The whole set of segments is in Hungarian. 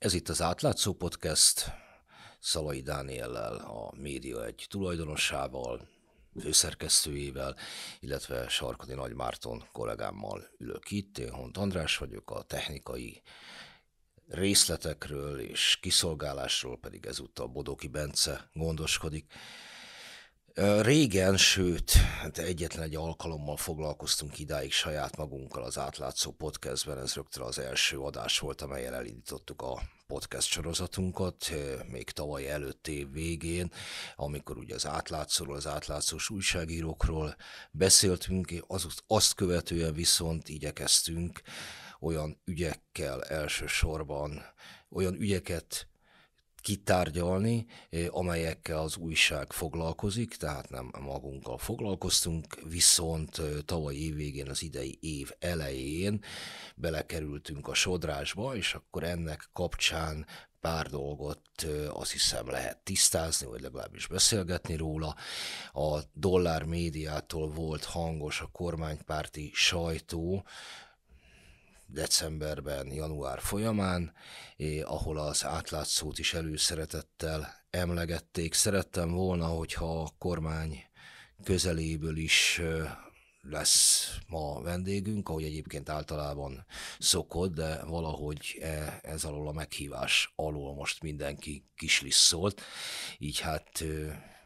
Ez itt az Átlátszó Podcast, Szalai Dániellel, a Média egy tulajdonossával, főszerkesztőjével, illetve Sarkadi Nagy Márton kollégámmal ülök itt. Én Hont András vagyok, a technikai részletekről és kiszolgálásról pedig ezúttal Bodoki Bence gondoskodik. Régen, sőt, hát egyetlen egy alkalommal foglalkoztunk idáig saját magunkkal az átlátszó podcastben, ez rögtön az első adás volt, amelyen elindítottuk a podcast sorozatunkat, még tavaly előtt év végén, amikor ugye az átlátszóról, az átlátszós újságírókról beszéltünk, az, azt követően viszont igyekeztünk olyan ügyekkel elsősorban, olyan ügyeket kitárgyalni, amelyekkel az újság foglalkozik, tehát nem magunkkal foglalkoztunk, viszont tavaly évvégén, az idei év elején belekerültünk a sodrásba, és akkor ennek kapcsán pár dolgot azt hiszem lehet tisztázni, vagy legalábbis beszélgetni róla. A dollár médiától volt hangos a kormánypárti sajtó, decemberben, január folyamán, eh, ahol az átlátszót is előszeretettel emlegették. Szerettem volna, hogyha a kormány közeléből is lesz ma vendégünk, ahogy egyébként általában szokott, de valahogy e, ez alól a meghívás alól most mindenki kislisszólt, így hát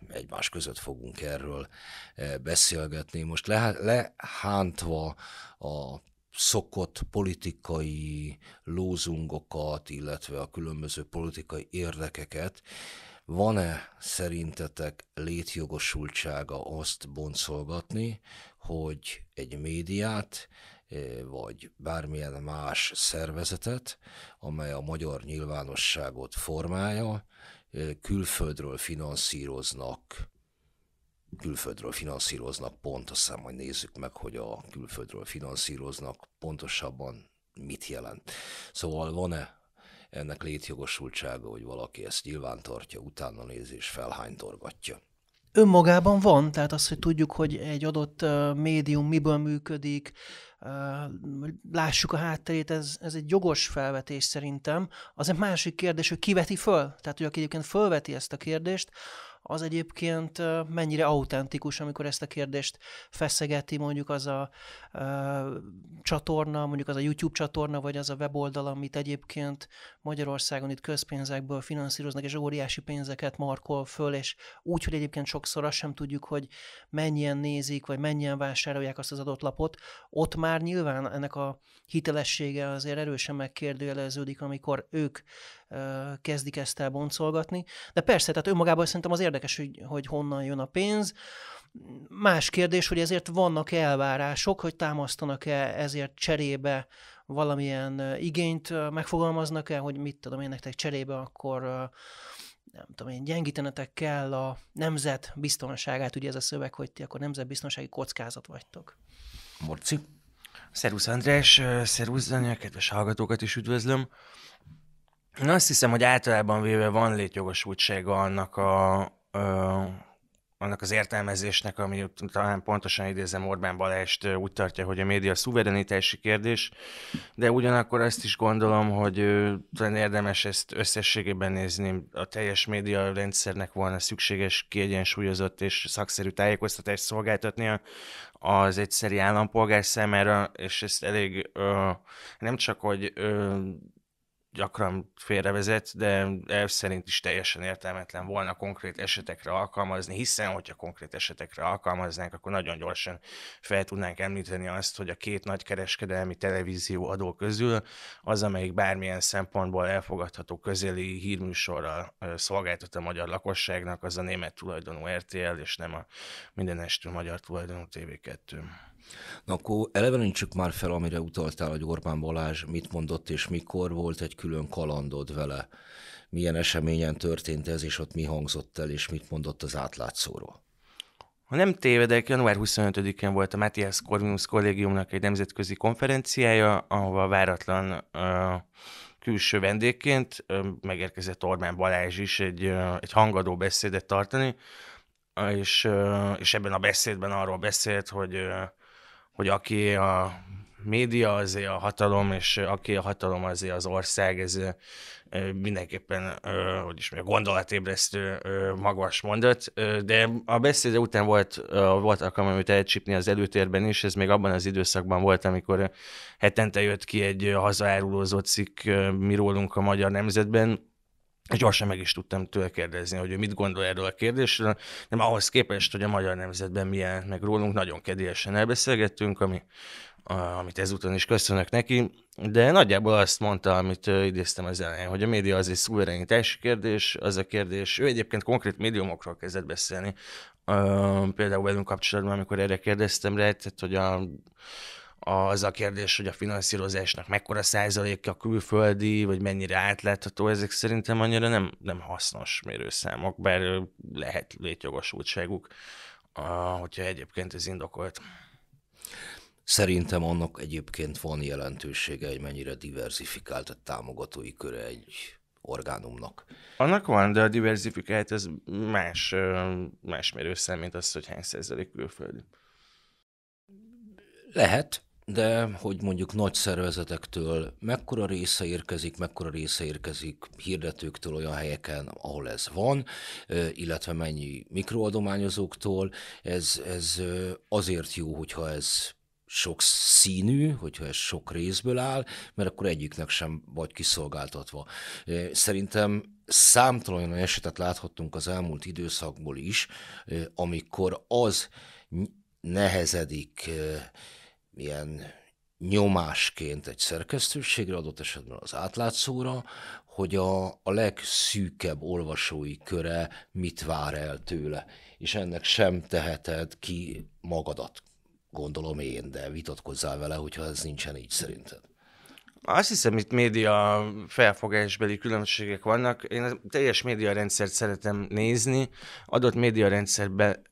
egymás között fogunk erről beszélgetni. Most lehántva a szokott politikai lózungokat, illetve a különböző politikai érdekeket, van-e szerintetek létjogosultsága azt boncolgatni, hogy egy médiát, eh, vagy bármilyen más szervezetet, amely a magyar nyilvánosságot formálja, eh, külföldről finanszíroznak külföldről finanszíroznak pont, azt hogy nézzük meg, hogy a külföldről finanszíroznak pontosabban mit jelent. Szóval van-e ennek létjogosultsága, hogy valaki ezt nyilvántartja, utána néz és felhánytorgatja? Önmagában van, tehát az, hogy tudjuk, hogy egy adott médium miből működik, lássuk a hátterét, ez, ez egy jogos felvetés szerintem. Az egy másik kérdés, hogy kiveti föl. Tehát, hogy aki egyébként fölveti ezt a kérdést, az egyébként mennyire autentikus, amikor ezt a kérdést feszegeti mondjuk az a uh, csatorna, mondjuk az a YouTube csatorna, vagy az a weboldal, amit egyébként Magyarországon itt közpénzekből finanszíroznak, és óriási pénzeket markol föl, és úgy, hogy egyébként sokszor azt sem tudjuk, hogy mennyien nézik, vagy mennyien vásárolják azt az adott lapot, ott már nyilván ennek a hitelessége azért erősen megkérdőjeleződik, amikor ők kezdik ezt el boncolgatni. De persze, tehát önmagában szerintem az érdekes, hogy, hogy honnan jön a pénz. Más kérdés, hogy ezért vannak elvárások, hogy támasztanak-e ezért cserébe valamilyen igényt, megfogalmaznak-e, hogy mit tudom én nektek cserébe, akkor nem tudom én, gyengítenetek kell a nemzet biztonságát, ugye ez a szöveg, hogy ti akkor nemzetbiztonsági kockázat vagytok. Morci? Szerusz András, szerusz Daniel, kedves hallgatókat is üdvözlöm. Én azt hiszem, hogy általában véve van létjogosultsága annak a, a annak az értelmezésnek, ami talán pontosan idézem Orbán Balást úgy tartja, hogy a média szuverenitási kérdés, de ugyanakkor azt is gondolom, hogy talán érdemes ezt összességében nézni. A teljes média rendszernek volna szükséges, kiegyensúlyozott és szakszerű tájékoztatást szolgáltatnia az egyszeri állampolgár számára, és ezt elég nem csak, hogy gyakran félrevezet, de elv szerint is teljesen értelmetlen volna konkrét esetekre alkalmazni, hiszen hogyha konkrét esetekre alkalmaznánk, akkor nagyon gyorsan fel tudnánk említeni azt, hogy a két nagy kereskedelmi televízió adó közül az, amelyik bármilyen szempontból elfogadható közeli hírműsorral szolgáltat a magyar lakosságnak, az a német tulajdonú RTL, és nem a mindenestő magyar tulajdonú TV2. Na akkor elevenítsük már fel, amire utaltál, hogy Orbán Balázs mit mondott és mikor volt egy külön kalandod vele. Milyen eseményen történt ez, és ott mi hangzott el, és mit mondott az átlátszóról? Ha nem tévedek, január 25-én volt a Matthias Corvinus kollégiumnak egy nemzetközi konferenciája, ahova váratlan uh, külső vendégként uh, megérkezett Orbán Balázs is egy, uh, egy hangadó beszédet tartani, és, és ebben a beszédben arról beszélt, hogy hogy aki a média azért a hatalom, és aki a hatalom azért az ország, ez mindenképpen, hogy is mondja, gondolatébresztő magas mondat, de a beszéde után volt, volt alkalmam őt elcsípni az előtérben is, ez még abban az időszakban volt, amikor hetente jött ki egy hazaárulózó cikk mi rólunk a Magyar Nemzetben, és gyorsan meg is tudtam tőle kérdezni, hogy ő mit gondol erről a kérdésről, de ahhoz képest, hogy a Magyar Nemzetben milyen meg rólunk, nagyon kedélyesen elbeszélgettünk, ami amit ezúton is köszönök neki, de nagyjából azt mondta, amit idéztem az elején, hogy a média az egy szuverenitási kérdés, az a kérdés, ő egyébként konkrét médiumokról kezdett beszélni, például velünk kapcsolatban, amikor erre kérdeztem rá, tehát, hogy a, az a kérdés, hogy a finanszírozásnak mekkora százaléka külföldi, vagy mennyire átlátható, ezek szerintem annyira nem, nem hasznos mérőszámok, bár lehet létjogosultságuk, hogyha egyébként ez indokolt. Szerintem annak egyébként van jelentősége, hogy mennyire diversifikált a támogatói köre egy orgánumnak. Annak van, de a diversifikált ez más, más mérőszám, mint az, hogy hány százalék külföldi. Lehet, de hogy mondjuk nagy szervezetektől mekkora része érkezik, mekkora része érkezik hirdetőktől olyan helyeken, ahol ez van, illetve mennyi mikroadományozóktól, ez, ez azért jó, hogyha ez sok színű, hogyha ez sok részből áll, mert akkor egyiknek sem vagy kiszolgáltatva. Szerintem számtalan olyan esetet láthattunk az elmúlt időszakból is, amikor az nehezedik ilyen nyomásként egy szerkesztőségre, adott esetben az átlátszóra, hogy a, a legszűkebb olvasói köre mit vár el tőle, és ennek sem teheted ki magadat gondolom én, de vitatkozzál vele, hogyha ez nincsen így szerinted. Azt hiszem, itt média felfogásbeli különbségek vannak. Én a teljes médiarendszert szeretem nézni. Adott médiarendszerbe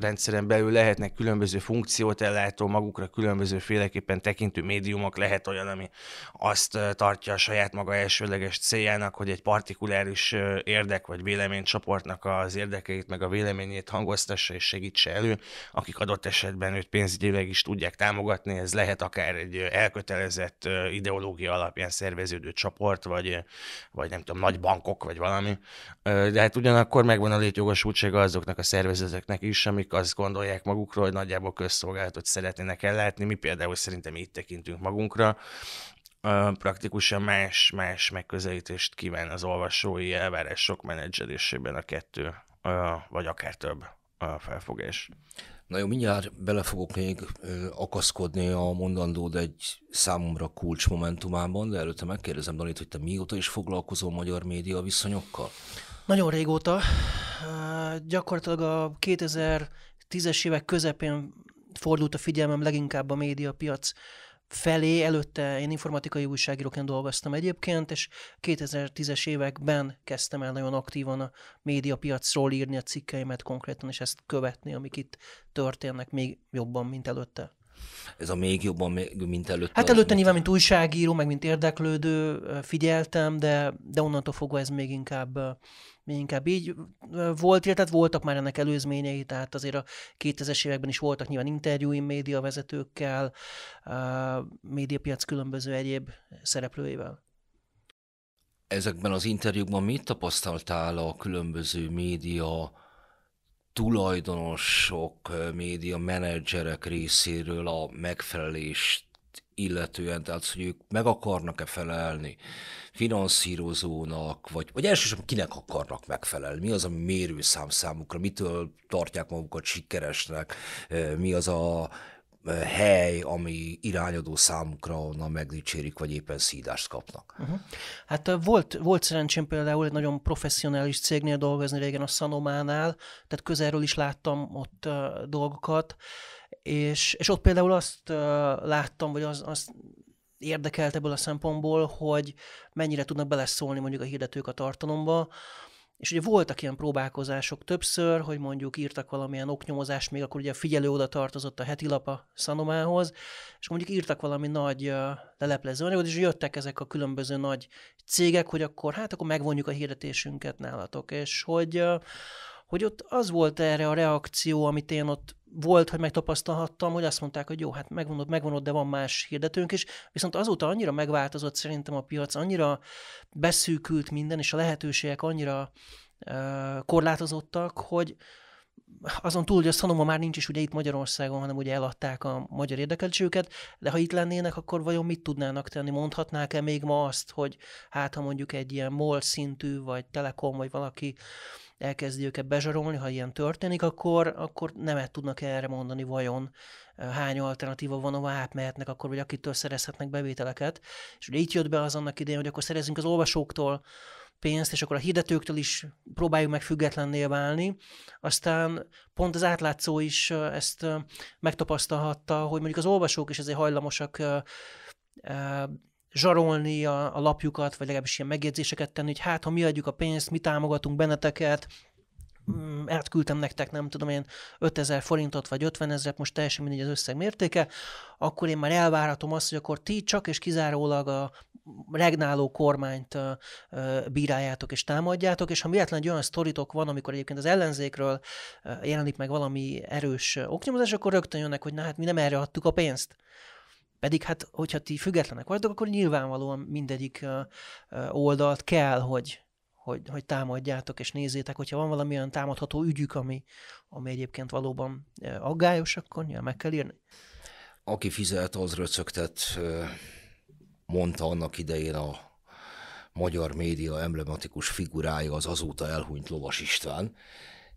rendszeren belül lehetnek különböző funkciót ellátó, magukra különböző féleképpen tekintő médiumok, lehet olyan, ami azt tartja a saját maga elsőleges céljának, hogy egy partikuláris érdek vagy véleménycsoportnak az érdekeit, meg a véleményét hangoztassa és segítse elő, akik adott esetben őt pénzügyileg is tudják támogatni, ez lehet akár egy elkötelezett ideológia alapján szerveződő csoport, vagy, vagy nem tudom, nagy bankok, vagy valami. De hát ugyanakkor megvan a létjogosultsága azoknak a szervezeteknek is, amik akik azt gondolják magukról, hogy nagyjából közszolgálatot szeretnének ellátni. Mi például szerintem így tekintünk magunkra. Praktikusan más, más megközelítést kíván az olvasói elvárások menedzselésében a kettő, vagy akár több felfogás. Na jó, mindjárt bele fogok még akaszkodni a mondandód egy számomra kulcsmomentumában, de előtte megkérdezem Danit, hogy te mióta is foglalkozol magyar média viszonyokkal? Nagyon régóta. Gyakorlatilag a 2010-es évek közepén fordult a figyelmem leginkább a médiapiac felé. Előtte én informatikai újságíróként dolgoztam egyébként, és 2010-es években kezdtem el nagyon aktívan a médiapiacról írni a cikkeimet konkrétan, és ezt követni, amik itt történnek még jobban, mint előtte. Ez a még jobban, mint előtte? Hát előtte nyilván, mint újságíró, meg mint érdeklődő figyeltem, de, de onnantól fogva ez még inkább még inkább így volt, tehát voltak már ennek előzményei, tehát azért a 2000-es években is voltak nyilván interjúim médiavezetőkkel, médiapiac különböző egyéb szereplőivel. Ezekben az interjúkban mit tapasztaltál a különböző média tulajdonosok, média menedzserek részéről a megfelelést illetően, tehát hogy ők meg akarnak-e felelni finanszírozónak, vagy, vagy elsősorban kinek akarnak megfelelni, mi az, ami mérőszám számukra, mitől tartják magukat sikeresnek, mi az a hely, ami irányadó számukra onnan megdicsérik, vagy éppen szídást kapnak. Uh-huh. Hát volt, volt szerencsém például egy nagyon professzionális cégnél dolgozni régen a Sanománál, tehát közelről is láttam ott uh, dolgokat, és, és ott például azt láttam, vagy az, azt érdekelt ebből a szempontból, hogy mennyire tudnak beleszólni mondjuk a hirdetők a tartalomba, és ugye voltak ilyen próbálkozások többször, hogy mondjuk írtak valamilyen oknyomozást, még akkor ugye a figyelő oda tartozott a heti lapa szanomához, és mondjuk írtak valami nagy leleplező anyagot, és jöttek ezek a különböző nagy cégek, hogy akkor hát akkor megvonjuk a hirdetésünket nálatok, és hogy hogy ott az volt erre a reakció, amit én ott volt, hogy megtapasztalhattam, hogy azt mondták, hogy jó, hát megvonod, megvonod, de van más hirdetőnk is, viszont azóta annyira megváltozott szerintem a piac, annyira beszűkült minden, és a lehetőségek annyira uh, korlátozottak, hogy azon túl, hogy a Sanoma már nincs is ugye itt Magyarországon, hanem ugye eladták a magyar érdekeltségüket, de ha itt lennének, akkor vajon mit tudnának tenni? Mondhatnák-e még ma azt, hogy hát ha mondjuk egy ilyen MOL szintű, vagy Telekom, vagy valaki elkezdi őket bezsarolni, ha ilyen történik, akkor, akkor nemet tudnak erre mondani, vajon hány alternatíva van, ahol átmehetnek, akkor vagy akitől szerezhetnek bevételeket. És ugye itt jött be az annak idején, hogy akkor szerezünk az olvasóktól pénzt, és akkor a hirdetőktől is próbáljuk meg függetlenné válni. Aztán pont az átlátszó is ezt megtapasztalhatta, hogy mondjuk az olvasók is ezért hajlamosak zsarolni a, a lapjukat, vagy legalábbis ilyen megjegyzéseket tenni, hogy hát, ha mi adjuk a pénzt, mi támogatunk benneteket, mm, átküldtem nektek, nem tudom én, 5000 forintot vagy 50 ezeret, most teljesen mindegy az összeg mértéke, akkor én már elvárhatom azt, hogy akkor ti csak és kizárólag a regnáló kormányt bíráljátok és támadjátok, és ha véletlenül egy olyan sztoritok van, amikor egyébként az ellenzékről jelenik meg valami erős oknyomozás, akkor rögtön jönnek, hogy na hát mi nem erre adtuk a pénzt. Pedig hát, hogyha ti függetlenek vagytok, akkor nyilvánvalóan mindegyik oldalt kell, hogy, hogy, hogy támadjátok, és nézzétek, hogyha van valami olyan támadható ügyük, ami, ami egyébként valóban aggályos, akkor nyilván meg kell írni. Aki fizet, az röcögtet, mondta annak idején a magyar média emblematikus figurája az azóta elhunyt Lovas István,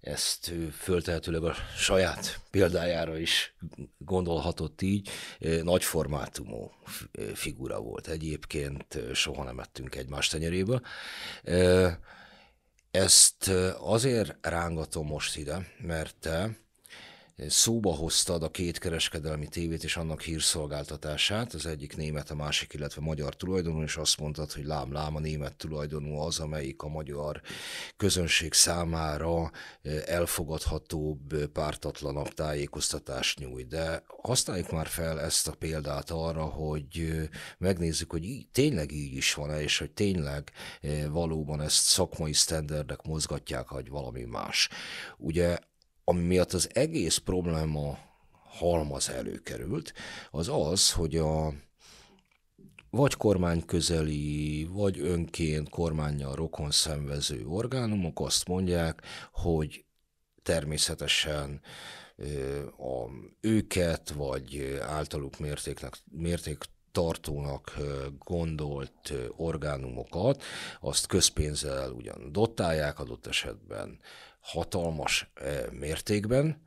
ezt föltehetőleg a saját példájára is gondolhatott így, nagy formátumú figura volt. Egyébként soha nem ettünk egymás tenyeréből. Ezt azért rángatom most ide, mert te szóba hoztad a két kereskedelmi tévét és annak hírszolgáltatását, az egyik német, a másik, illetve magyar tulajdonú, és azt mondtad, hogy lám, lám, a német tulajdonú az, amelyik a magyar közönség számára elfogadhatóbb, pártatlanabb tájékoztatást nyújt. De használjuk már fel ezt a példát arra, hogy megnézzük, hogy így, tényleg így is van-e, és hogy tényleg valóban ezt szakmai sztenderdek mozgatják, vagy valami más. Ugye ami miatt az egész probléma halmaz előkerült, az az, hogy a vagy kormány közeli, vagy önként kormányjal rokon szenvező orgánumok azt mondják, hogy természetesen a őket, vagy általuk mértéknek, mérték tartónak gondolt orgánumokat, azt közpénzzel ugyan dotálják adott esetben, hatalmas eh, mértékben,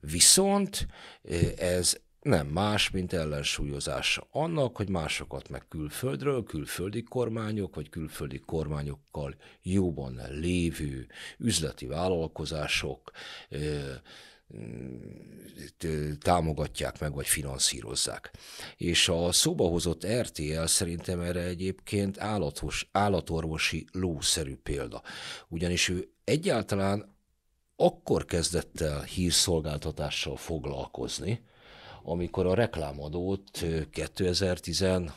viszont eh, ez nem más, mint ellensúlyozása annak, hogy másokat meg külföldről, külföldi kormányok, vagy külföldi kormányokkal jóban lévő üzleti vállalkozások eh, támogatják meg, vagy finanszírozzák. És a szóba hozott RTL szerintem erre egyébként állatos, állatorvosi lószerű példa. Ugyanis ő egyáltalán akkor kezdett el hírszolgáltatással foglalkozni, amikor a reklámadót 2015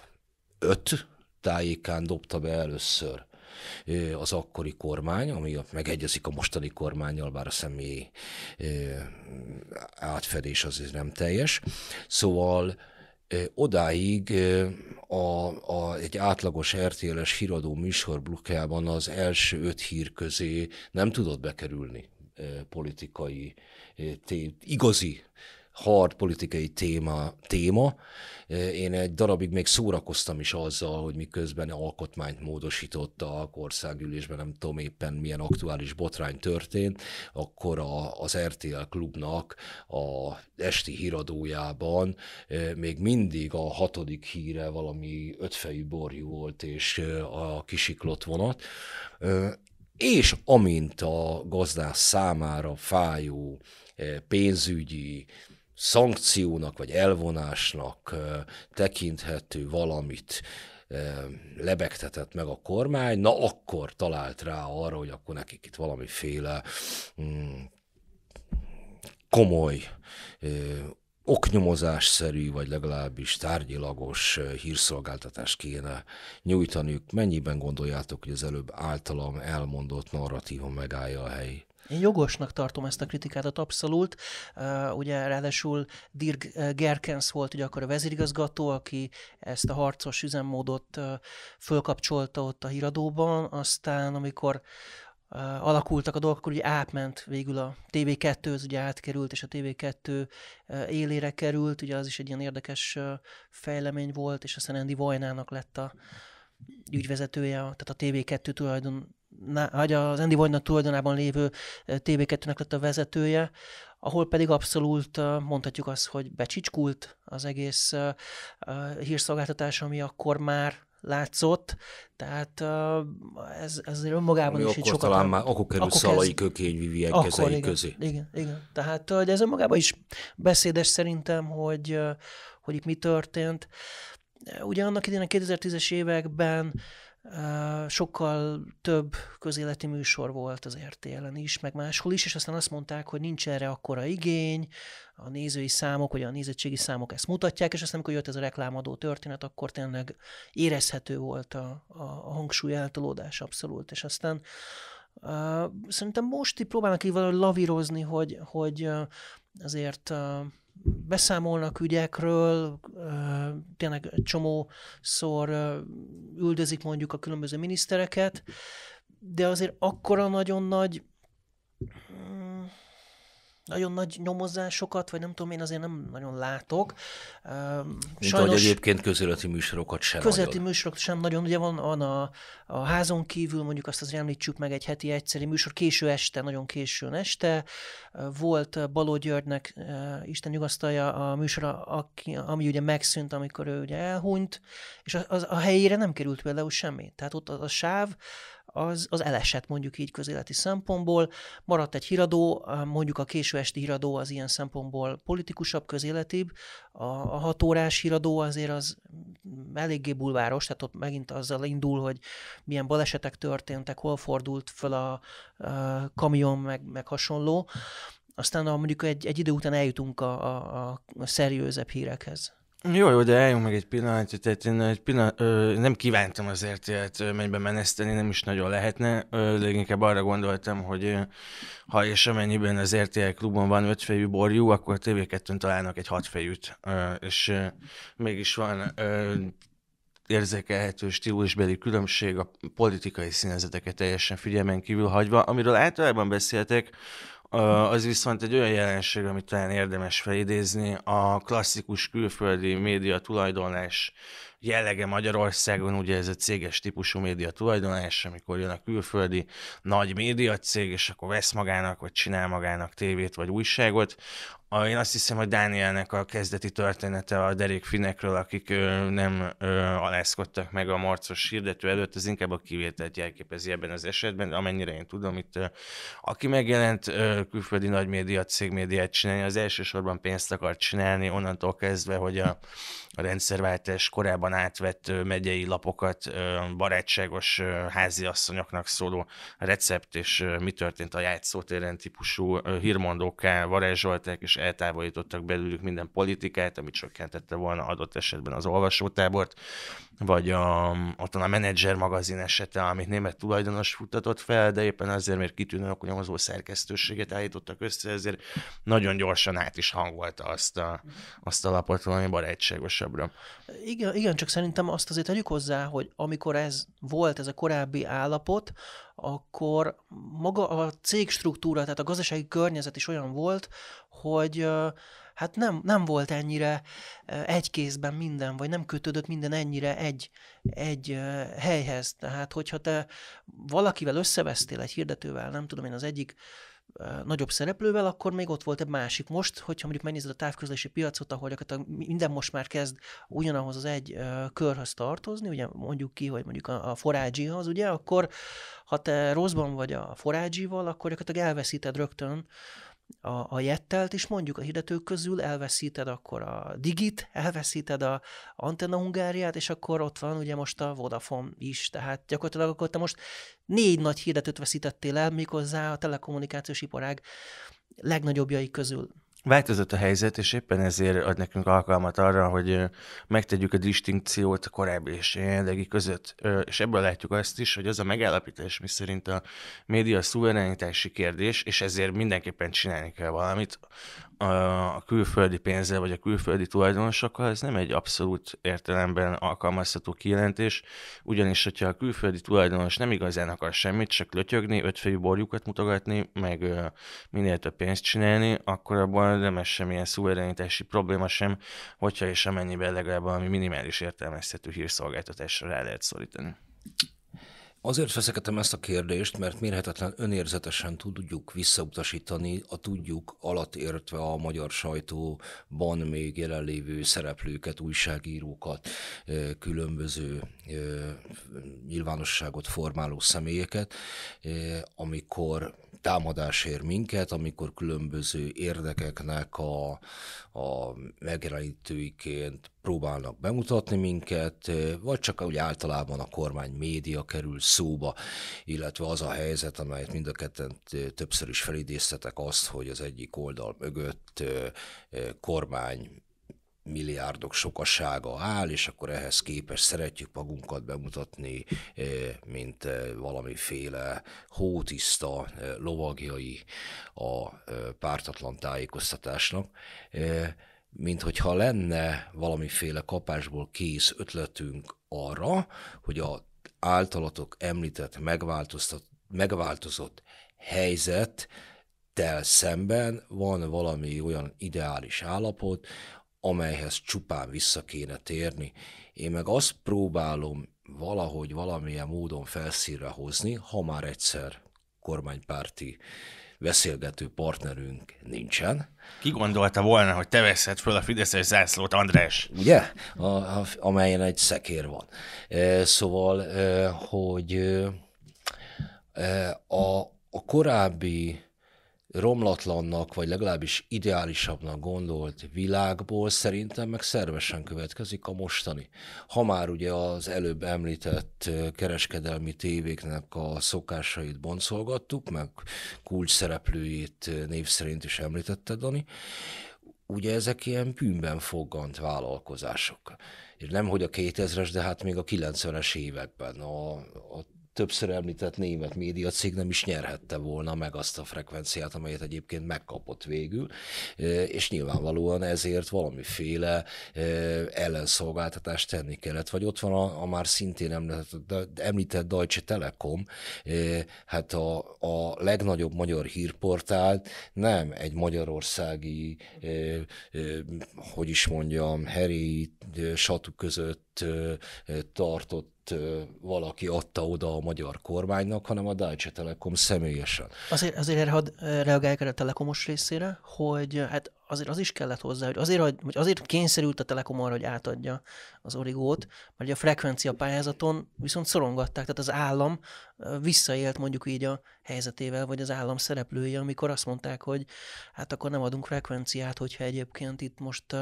tájékán dobta be először az akkori kormány, ami megegyezik a mostani kormányjal, bár a személy átfedés azért nem teljes. Szóval odáig a, a, egy átlagos RTL-es híradó műsor blokkjában az első öt hír közé nem tudott bekerülni politikai, té, igazi hard politikai téma, téma. Én egy darabig még szórakoztam is azzal, hogy miközben alkotmányt módosította a országgyűlésben, nem tudom éppen milyen aktuális botrány történt, akkor a, az RTL klubnak a esti híradójában még mindig a hatodik híre valami ötfejű borjú volt, és a kisiklott vonat és amint a gazdász számára fájó pénzügyi szankciónak vagy elvonásnak tekinthető valamit lebegtetett meg a kormány, na akkor talált rá arra, hogy akkor nekik itt valamiféle mm, komoly oknyomozásszerű, vagy legalábbis tárgyilagos hírszolgáltatást kéne nyújtaniuk. Mennyiben gondoljátok, hogy az előbb általam elmondott narratíva megállja a helyét? Én jogosnak tartom ezt a kritikádat abszolút. Uh, ugye ráadásul Dirk Gerkens volt ugye akkor a vezérigazgató, aki ezt a harcos üzemmódot uh, fölkapcsolta ott a híradóban, aztán amikor alakultak a dolgok, akkor ugye átment végül a TV2, az ugye átkerült, és a TV2 uh, élére került, ugye az is egy ilyen érdekes uh, fejlemény volt, és aztán Andy Vajnának lett a ügyvezetője, tehát a TV2 tulajdon, vagy az Andy Vajna tulajdonában lévő TV2-nek lett a vezetője, ahol pedig abszolút mondhatjuk azt, hogy becsicskult az egész hírszolgáltatás, ami akkor már látszott, tehát ez, ez önmagában Ami is akkor sokat... talán már akkor kerül akkor Szalai kezd- Kökény Vivien akkor kezei igen, közé. Igen, igen. Tehát de ez önmagában is beszédes szerintem, hogy, hogy itt mi történt. Ugye annak idején a 2010-es években sokkal több közéleti műsor volt az RTL-en is, meg máshol is, és aztán azt mondták, hogy nincs erre akkora igény, a nézői számok, vagy a nézettségi számok ezt mutatják, és aztán amikor jött ez a reklámadó történet, akkor tényleg érezhető volt a, a, a hangsúly eltolódás abszolút, és aztán Uh, szerintem most így próbálnak így valahogy lavírozni, hogy, hogy uh, azért uh, beszámolnak ügyekről, tényleg csomószor üldözik mondjuk a különböző minisztereket, de azért akkora nagyon nagy nagyon nagy nyomozásokat, vagy nem tudom, én azért nem nagyon látok. Mint ahogy egyébként közéleti műsorokat sem Közéleti nagyon. műsorok sem nagyon, ugye van, van a, a házon kívül, mondjuk azt azért említsük meg egy heti egyszeri műsor, késő este, nagyon későn este. Volt Baló Györgynek, Isten nyugasztalja a műsora, aki, ami ugye megszűnt, amikor ő ugye elhunyt, és a, a, a helyére nem került például semmi. Tehát ott az a sáv, az, az elesett mondjuk így közéleti szempontból. Maradt egy híradó, mondjuk a késő esti híradó az ilyen szempontból politikusabb, közéletibb. A, a hatórás híradó azért az eléggé bulváros, tehát ott megint azzal indul, hogy milyen balesetek történtek, hol fordult föl a, a kamion, meg, meg hasonló. Aztán a, mondjuk egy, egy idő után eljutunk a, a, a szeriőzebb hírekhez. Jó, jó, de álljunk meg egy pillanat, tehát én egy pillanat, ö, nem kívántam az RTL-t mennybe meneszteni, nem is nagyon lehetne, ö, leginkább arra gondoltam, hogy ö, ha és amennyiben az RTL klubon van ötfejű borjú, akkor a TV2-n találnak egy hatfejűt, ö, és ö, mégis van ö, érzékelhető stílusbeli különbség a politikai színezeteket teljesen figyelmen kívül hagyva, amiről általában beszéltek, az viszont egy olyan jelenség, amit talán érdemes felidézni, a klasszikus külföldi média tulajdonlás jellege Magyarországon, ugye ez a céges típusú média tulajdonlás, amikor jön a külföldi nagy média cég, és akkor vesz magának, vagy csinál magának tévét, vagy újságot, én azt hiszem, hogy Dánielnek a kezdeti története a derékfinekről, akik ö, nem ö, alászkodtak meg a marcos hirdető előtt, az inkább a kivételt jelképezi ebben az esetben, amennyire én tudom, itt ö, aki megjelent ö, külföldi nagy média cég médiát csinálni, az elsősorban pénzt akart csinálni, onnantól kezdve, hogy a, a rendszerváltás korábban átvett ö, megyei lapokat ö, barátságos ö, háziasszonyoknak szóló recept, és ö, mi történt a játszótéren típusú ö, hírmondókká varázsolták, és eltávolítottak belőlük minden politikát, ami csökkentette volna adott esetben az olvasótábort, vagy a, ott a menedzser magazin esete, amit német tulajdonos futtatott fel, de éppen azért, mert kitűnő nyomozó szerkesztőséget állítottak össze, ezért nagyon gyorsan át is hangolta azt a, azt a lapot valami barátságosabbra. Igen, igen, csak szerintem azt azért tegyük hozzá, hogy amikor ez volt, ez a korábbi állapot, akkor maga a cég struktúra, tehát a gazdasági környezet is olyan volt, hogy hát nem, nem volt ennyire egy kézben minden, vagy nem kötődött minden ennyire egy, egy helyhez. Tehát, hogyha te valakivel összevesztél egy hirdetővel, nem tudom én, az egyik nagyobb szereplővel, akkor még ott volt egy másik. Most, hogyha mondjuk megnézed a távközlési piacot, ahol gyakorlatilag minden most már kezd ugyanahoz az egy körhöz tartozni, ugye mondjuk ki, hogy mondjuk a, a forágyihoz, ugye, akkor ha te rosszban vagy a forágyival, akkor gyakorlatilag elveszíted rögtön a, a jettelt is mondjuk a hirdetők közül, elveszíted akkor a Digit, elveszíted a Antenna Hungáriát, és akkor ott van ugye most a Vodafone is, tehát gyakorlatilag akkor te most négy nagy hirdetőt veszítettél el, méghozzá a telekommunikációs iparág legnagyobbjai közül. Változott a helyzet, és éppen ezért ad nekünk alkalmat arra, hogy megtegyük a distinkciót a korábbi és jelenlegi között. És ebből látjuk azt is, hogy az a megállapítás, mi szerint a média szuverenitási kérdés, és ezért mindenképpen csinálni kell valamit, a külföldi pénzzel vagy a külföldi tulajdonosokkal, ez nem egy abszolút értelemben alkalmazható kijelentés, ugyanis, hogyha a külföldi tulajdonos nem igazán akar semmit, csak lötyögni, ötfejű borjukat mutogatni, meg minél több pénzt csinálni, akkor abban nem ez semmilyen szuverenitási probléma sem, hogyha és amennyiben legalább valami minimális értelmezhető hírszolgáltatásra rá lehet szorítani. Azért feszekedtem ezt a kérdést, mert mérhetetlen önérzetesen tudjuk visszautasítani a tudjuk alatt értve a magyar sajtóban még jelenlévő szereplőket, újságírókat, különböző nyilvánosságot formáló személyeket, amikor támadás ér minket, amikor különböző érdekeknek a, a megjelenítőiként próbálnak bemutatni minket, vagy csak úgy általában a kormány média kerül szóba, illetve az a helyzet, amelyet mind a ketten többször is felidéztetek azt, hogy az egyik oldal mögött kormány milliárdok sokasága áll, és akkor ehhez képest szeretjük magunkat bemutatni, eh, mint eh, valamiféle hótiszta eh, lovagjai a pártatlan tájékoztatásnak, mint hogyha lenne valamiféle kapásból kész ötletünk arra, hogy a általatok említett megváltozott helyzet, tel szemben van valami olyan ideális állapot, amelyhez csupán vissza kéne térni. Én meg azt próbálom valahogy valamilyen módon felszínre hozni, ha már egyszer kormánypárti beszélgető partnerünk nincsen. Ki gondolta volna, hogy te veszed föl a Fideszes zászlót, András? Ugye? A, a, amelyen egy szekér van. E, szóval, e, hogy e, a, a korábbi romlatlannak, vagy legalábbis ideálisabbnak gondolt világból szerintem meg szervesen következik a mostani. Ha már ugye az előbb említett kereskedelmi tévéknek a szokásait boncolgattuk, meg kulcs szereplőjét név szerint is említette Dani, ugye ezek ilyen bűnben foggant vállalkozások. És nem hogy a 2000-es, de hát még a 90-es években a, a többször említett német médiacég nem is nyerhette volna meg azt a frekvenciát, amelyet egyébként megkapott végül, és nyilvánvalóan ezért valamiféle ellenszolgáltatást tenni kellett. Vagy ott van a, a már szintén említett, Deutsche Telekom, hát a, a legnagyobb magyar hírportál nem egy magyarországi, hogy is mondjam, heri satu között tartott valaki adta oda a magyar kormánynak, hanem a Deutsche Telekom személyesen. Azért, azért erre hadd reagálják erre a telekomos részére, hogy hát azért az is kellett hozzá, hogy azért, hogy azért kényszerült a Telekom arra, hogy átadja az origót, mert a frekvencia pályázaton viszont szorongatták, tehát az állam visszaélt mondjuk így a helyzetével, vagy az állam szereplői, amikor azt mondták, hogy hát akkor nem adunk frekvenciát, hogyha egyébként itt most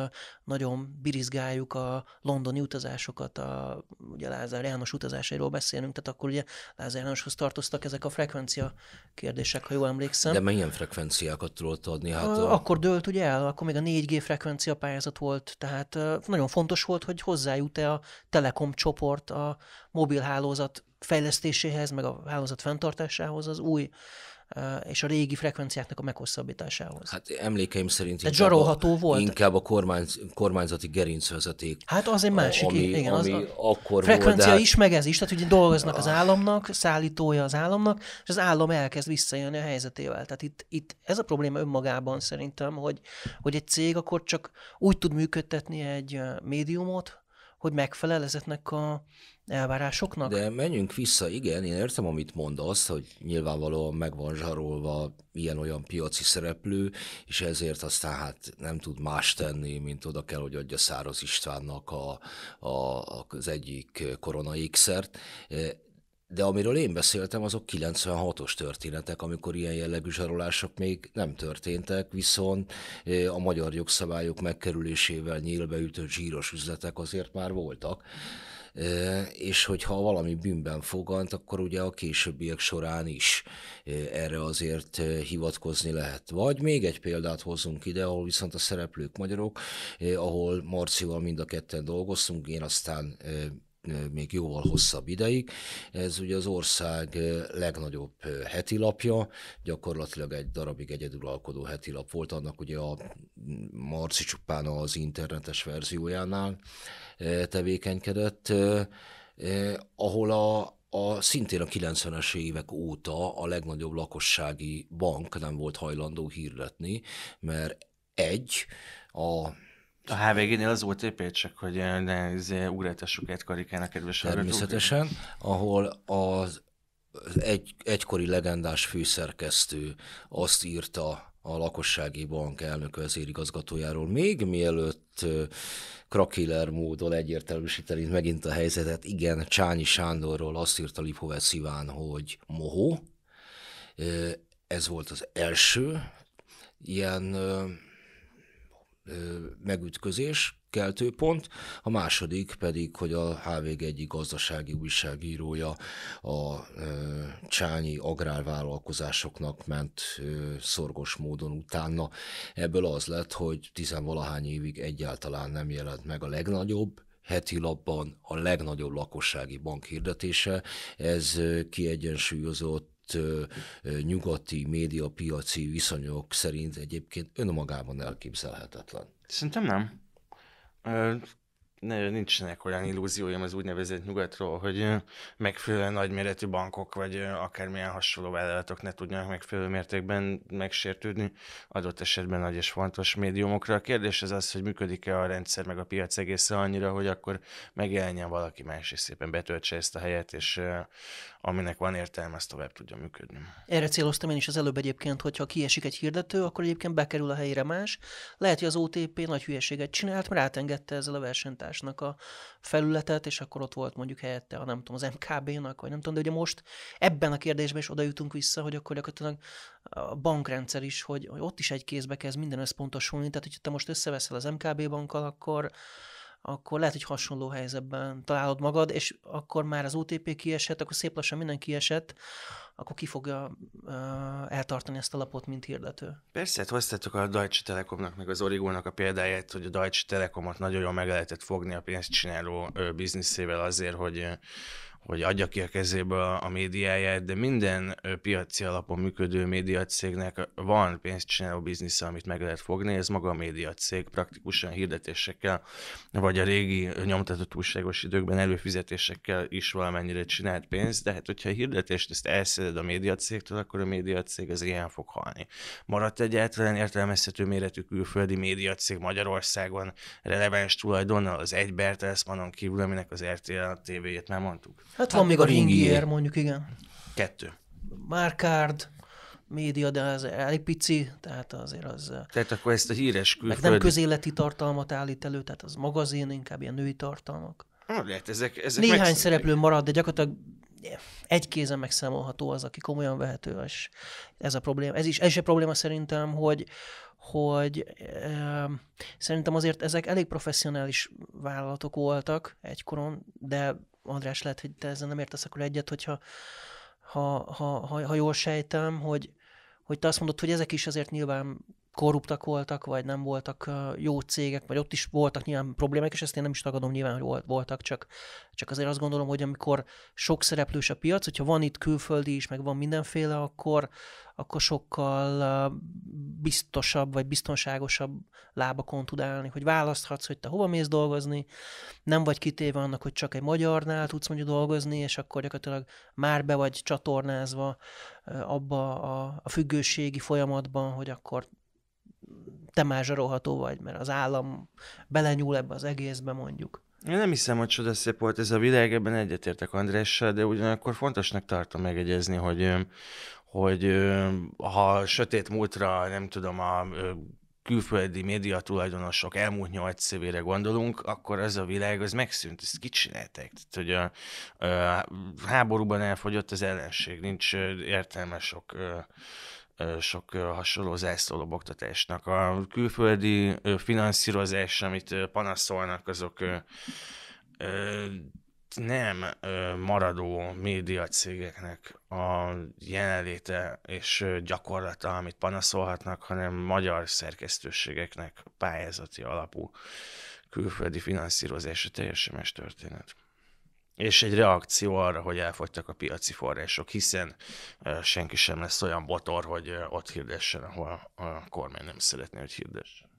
nagyon birizgáljuk a londoni utazásokat, a, ugye Lázár János utazásairól beszélünk, tehát akkor ugye Lázár Jánoshoz tartoztak ezek a frekvencia kérdések, ha jól emlékszem. De milyen frekvenciákat tudott adni? Hát a... Akkor dőlt ugye el, akkor még a 4G frekvencia pályázat volt, tehát nagyon fontos volt, hogy hozzájut-e a Telekom csoport a mobilhálózat fejlesztéséhez, meg a hálózat fenntartásához az új és a régi frekvenciáknak a meghosszabbításához. Hát emlékeim szerint inkább zsarolható a, volt. inkább a kormány, kormányzati gerincvezeték. Hát az egy másik, ami, igen. Ami az akkor frekvencia volt, is, meg ez is, tehát ugye dolgoznak az államnak, szállítója az államnak, és az állam elkezd visszajönni a helyzetével. Tehát itt, itt ez a probléma önmagában szerintem, hogy, hogy egy cég akkor csak úgy tud működtetni egy médiumot, hogy megfelel ezeknek a elvárásoknak? De menjünk vissza, igen, én értem, amit mondasz, hogy nyilvánvalóan meg van zsarolva ilyen-olyan piaci szereplő, és ezért aztán hát nem tud más tenni, mint oda kell, hogy adja Száros Istvánnak a, a, az egyik korona ékszert. De amiről én beszéltem, azok 96-os történetek, amikor ilyen jellegű zsarolások még nem történtek, viszont a magyar jogszabályok megkerülésével nyílbeütött zsíros üzletek azért már voltak. és hogyha valami bűnben fogant, akkor ugye a későbbiek során is erre azért hivatkozni lehet. Vagy még egy példát hozzunk ide, ahol viszont a szereplők magyarok, ahol Marcival mind a ketten dolgoztunk, én aztán még jóval hosszabb ideig. Ez ugye az ország legnagyobb heti lapja, gyakorlatilag egy darabig egyedülalkodó heti lap volt, annak ugye a Marci csupán az internetes verziójánál tevékenykedett, ahol a, a szintén a 90-es évek óta a legnagyobb lakossági bank nem volt hajlandó hirdetni, mert egy, a a HVG-nél az volt épp csak, hogy ne izé, ugráltassuk egy karikának, kedves Természetesen, ahol az egy, egykori legendás főszerkesztő azt írta a lakossági bank elnök vezérigazgatójáról, még mielőtt krakiller módon egyértelműsíteni megint a helyzetet, igen, Csányi Sándorról azt írta Lipovec Sziván, hogy mohó. Ez volt az első ilyen megütközés, keltőpont, a második pedig, hogy a HVG egyik gazdasági újságírója a csányi agrárvállalkozásoknak ment szorgos módon utána. Ebből az lett, hogy tizenvalahány évig egyáltalán nem jelent meg a legnagyobb heti lapban a legnagyobb lakossági bank hirdetése. Ez kiegyensúlyozott nyugati médiapiaci viszonyok szerint egyébként önmagában elképzelhetetlen. Szerintem nem. Ne, nincsenek olyan illúzióim az úgynevezett nyugatról, hogy megfelelően nagyméretű bankok, vagy akármilyen hasonló vállalatok ne tudjanak megfelelő mértékben megsértődni adott esetben nagy és fontos médiumokra. A kérdés az az, hogy működik-e a rendszer meg a piac egészen annyira, hogy akkor megjeleníjen valaki más, és szépen betöltse ezt a helyet, és aminek van értelme, az tovább tudja működni. Erre céloztam én is az előbb egyébként, hogyha kiesik egy hirdető, akkor egyébként bekerül a helyére más. Lehet, hogy az OTP nagy hülyeséget csinált, mert átengedte ezzel a versenytársnak a felületet, és akkor ott volt mondjuk helyette, a nem tudom, az MKB-nak, vagy nem tudom, de ugye most ebben a kérdésben is oda jutunk vissza, hogy akkor gyakorlatilag a bankrendszer is, hogy, hogy ott is egy kézbe kezd minden összpontosulni, tehát hogyha te most összeveszel az MKB bankkal, akkor akkor lehet, hogy hasonló helyzetben találod magad, és akkor már az OTP kiesett, akkor szép lassan minden kiesett, akkor ki fogja uh, eltartani ezt a lapot, mint hirdető. Persze, hát hoztátok a Deutsche Telekomnak, meg az Origónak a példáját, hogy a Deutsche Telekomot nagyon jól meg lehetett fogni a pénzt csináló bizniszével azért, hogy hogy adja ki a kezébe a médiáját, de minden piaci alapon működő médiacégnek van pénzcsináló biznisze, amit meg lehet fogni, ez maga a médiacég, praktikusan hirdetésekkel, vagy a régi nyomtatott újságos időkben előfizetésekkel is valamennyire csinált pénzt, de hát hogyha a hirdetést ezt elszeded a médiacégtől, akkor a médiacég az ilyen fog halni. Maradt egyáltalán értelmezhető méretű külföldi médiacég Magyarországon releváns tulajdonnal az egy Bertelsmannon kívül, aminek az RTL TV-jét már mondtuk. Hát van hát még a Ringier, mondjuk, igen. Kettő. Márkárd, média, de az elég pici, tehát azért az... Tehát akkor ezt a híres külföldi... Meg nem közéleti tartalmat állít elő, tehát az magazin, inkább ilyen női tartalmak. Ah, lehet, ezek, ezek Néhány szereplő marad, de gyakorlatilag egy kézen megszámolható az, aki komolyan vehető, és ez a probléma. Ez is, ez is a probléma szerintem, hogy, hogy e, szerintem azért ezek elég professzionális vállalatok voltak egykoron, de András, lehet, hogy te ezzel nem értesz akkor egyet, hogyha ha, ha, ha, ha jól sejtem, hogy, hogy te azt mondod, hogy ezek is azért nyilván korruptak voltak, vagy nem voltak jó cégek, vagy ott is voltak nyilván problémák, és ezt én nem is tagadom, nyilván hogy voltak, csak, csak azért azt gondolom, hogy amikor sok szereplős a piac, hogyha van itt külföldi is, meg van mindenféle, akkor, akkor sokkal biztosabb, vagy biztonságosabb lábakon tud állni, hogy választhatsz, hogy te hova mész dolgozni, nem vagy kitéve annak, hogy csak egy magyarnál tudsz mondjuk dolgozni, és akkor gyakorlatilag már be vagy csatornázva abba a, a függőségi folyamatban, hogy akkor te már zsarolható vagy, mert az állam belenyúl ebbe az egészbe mondjuk. Én nem hiszem, hogy csodaszép volt ez a világ, ebben egyetértek Andrással, de ugyanakkor fontosnak tartom megegyezni, hogy, hogy ha sötét múltra, nem tudom, a külföldi média tulajdonosok elmúlt nyolc évére gondolunk, akkor ez a világ az megszűnt, ezt kicsinálták. Tehát, hogy a, a háborúban elfogyott az ellenség, nincs értelme sok sok hasonló zászlólobogtatásnak. A külföldi finanszírozás, amit panaszolnak, azok nem maradó médiacégeknek a jelenléte és gyakorlata, amit panaszolhatnak, hanem magyar szerkesztőségeknek pályázati alapú külföldi finanszírozása teljesen más történet. És egy reakció arra, hogy elfogytak a piaci források, hiszen senki sem lesz olyan botor, hogy ott hirdessen, ahol a kormány nem szeretné, hogy hirdessen.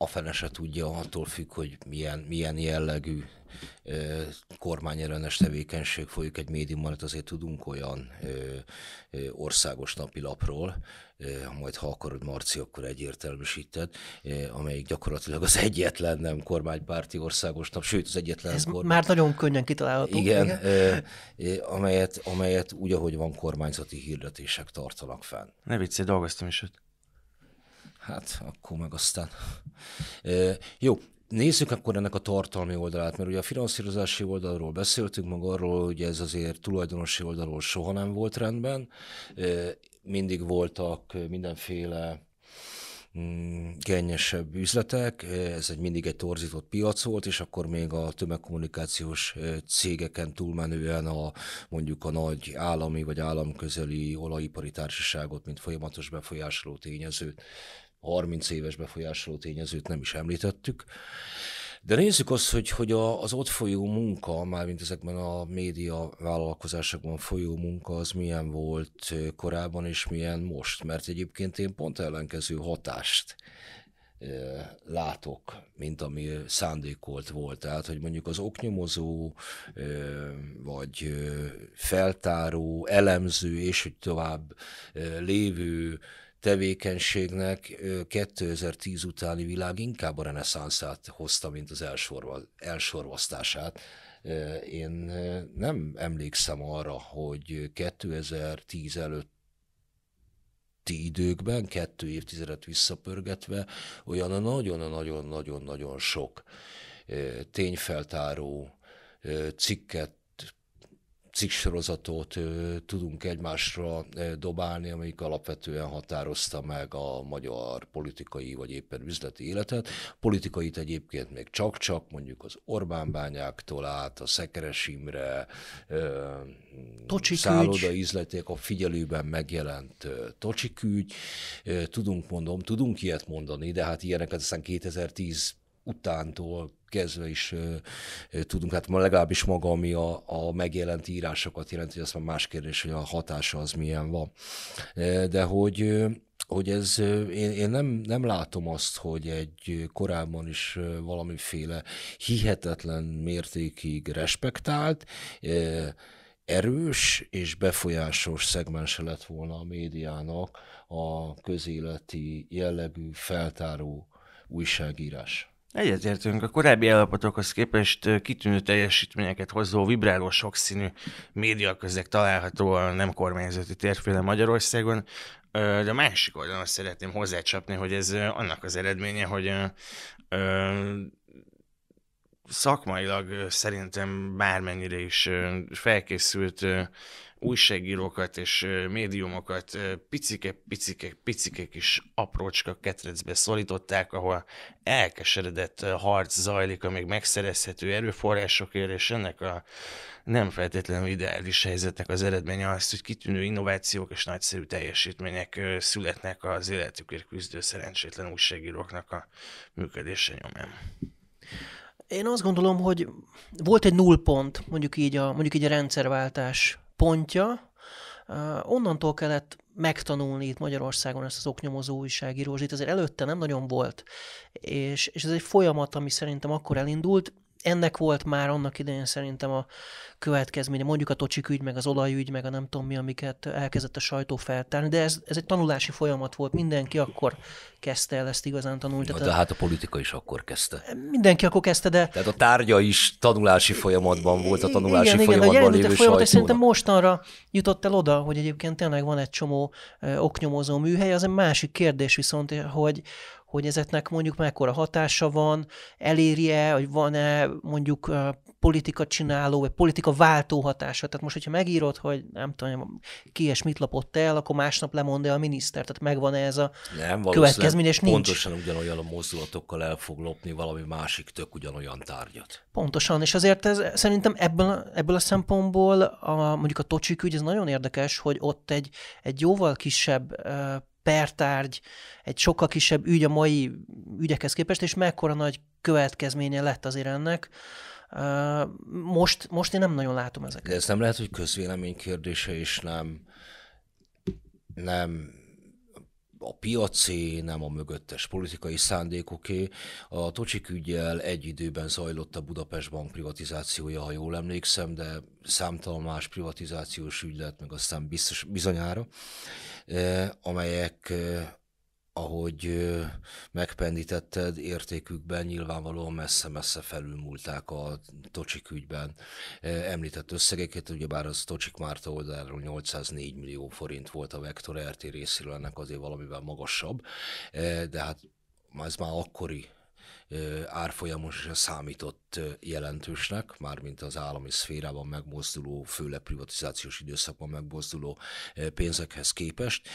a fene se tudja, attól függ, hogy milyen, milyen jellegű ö, kormányellenes tevékenység folyik egy médiumban, hát azért tudunk olyan országos napilapról, majd ha akarod Marci, akkor egyértelműsíted, amelyik gyakorlatilag az egyetlen nem kormánypárti országos nap, sőt az egyetlen Ez kormány... már nagyon könnyen kitalálható. Igen, igen. Amelyet, amelyet úgy, ahogy van kormányzati hirdetések tartanak fenn. Ne viccelj, dolgoztam is ott. Hát, akkor meg aztán. Jó, nézzük akkor ennek a tartalmi oldalát, mert ugye a finanszírozási oldalról beszéltünk, meg arról, hogy ez azért tulajdonosi oldalról soha nem volt rendben. Mindig voltak mindenféle mm, gennyesebb üzletek, ez egy mindig egy torzított piac volt, és akkor még a tömegkommunikációs cégeken túlmenően a mondjuk a nagy állami vagy államközeli olajipari társaságot, mint folyamatos befolyásoló tényezőt 30 éves befolyásoló tényezőt nem is említettük. De nézzük azt, hogy, hogy a, az ott folyó munka, mármint ezekben a média vállalkozásokban folyó munka, az milyen volt korábban, és milyen most. Mert egyébként én pont ellenkező hatást látok, mint ami szándékolt volt. Tehát, hogy mondjuk az oknyomozó, vagy feltáró, elemző, és hogy tovább lévő tevékenységnek 2010 utáni világ inkább a reneszánszát hozta, mint az elsorvasztását. Én nem emlékszem arra, hogy 2010 előtt időkben, kettő évtizedet visszapörgetve, olyan nagyon-nagyon-nagyon-nagyon sok tényfeltáró cikket cikksorozatot tudunk egymásra dobálni, amelyik alapvetően határozta meg a magyar politikai vagy éppen üzleti életet. Politikait egyébként még csak-csak, mondjuk az Orbán bányáktól át, a Szekeres Imre, szálloda ízleték, a figyelőben megjelent Tocsikügy. Tudunk, mondom, tudunk ilyet mondani, de hát ilyeneket aztán 2010 utántól kezdve is ö, ö, tudunk, hát legalábbis maga, ami a, a megjelent írásokat jelenti, az már más kérdés, hogy a hatása az milyen van. De hogy hogy ez, én, én nem, nem látom azt, hogy egy korábban is valamiféle hihetetlen mértékig respektált, erős és befolyásos szegmense lett volna a médiának a közéleti jellegű feltáró újságírás. Egyetértünk. A korábbi állapotokhoz képest kitűnő teljesítményeket hozó, vibráló, sokszínű média közeg található a nem kormányzati térféle Magyarországon. De a másik oldalon szeretném hozzácsapni, hogy ez annak az eredménye, hogy szakmailag szerintem bármennyire is felkészült újságírókat és médiumokat picike, picike, picike kis aprócska ketrecbe szorították, ahol elkeseredett harc zajlik a még megszerezhető erőforrásokért, és ennek a nem feltétlenül ideális helyzetnek az eredménye az, hogy kitűnő innovációk és nagyszerű teljesítmények születnek az életükért küzdő szerencsétlen újságíróknak a működése nyomán. Én azt gondolom, hogy volt egy nullpont, mondjuk így a, mondjuk így a rendszerváltás pontja, onnantól kellett megtanulni itt Magyarországon ezt az oknyomozó újságírózsit, azért előtte nem nagyon volt, és, és ez egy folyamat, ami szerintem akkor elindult, ennek volt már annak idején szerintem a következménye, mondjuk a tocsik ügy, meg az olajügy, meg a nem tudom mi, amiket elkezdett a sajtó feltárni, de ez, ez egy tanulási folyamat volt, mindenki akkor kezdte el ezt igazán tanulni. Ja, de hát a politika is akkor kezdte. Mindenki akkor kezdte, de... Tehát a tárgya is tanulási folyamatban volt, a tanulási igen, folyamatban igen, lévő folyamat, és szerintem mostanra jutott el oda, hogy egyébként tényleg van egy csomó oknyomozó műhely, az egy másik kérdés viszont, hogy, hogy ezeknek mondjuk mekkora hatása van, eléri-e, vagy van-e mondjuk politika csináló, vagy politika váltó hatása. Tehát most, hogyha megírod, hogy nem tudom, ki és mit lapott el, akkor másnap lemond el a miniszter. Tehát megvan -e ez a nem, következmény, és nincs. Pontosan ugyanolyan a mozdulatokkal el fog lopni valami másik tök ugyanolyan tárgyat. Pontosan, és azért ez, szerintem ebből, ebből a szempontból a, mondjuk a Tocsik ügy, ez nagyon érdekes, hogy ott egy, egy jóval kisebb pertárgy, egy sokkal kisebb ügy a mai ügyekhez képest, és mekkora nagy következménye lett azért ennek. Most, most én nem nagyon látom ezeket. De ez nem lehet, hogy közvélemény kérdése, és nem, nem a piaci, nem a mögöttes politikai szándékoké. A Tocsik ügyjel egy időben zajlott a Budapest Bank privatizációja, ha jól emlékszem, de számtalan más privatizációs ügylet, meg aztán biztos, bizonyára, amelyek ahogy megpendítetted, értékükben nyilvánvalóan messze-messze felülmúlták a Tocsik ügyben. Említett összegeket, ugyebár az Tocsik Márta oldalról 804 millió forint volt a Vektor RT részéről, ennek azért valamivel magasabb, de hát ez már akkori árfolyamos számított jelentősnek, mármint az állami szférában megmozduló, főleg privatizációs időszakban megmozduló pénzekhez képest.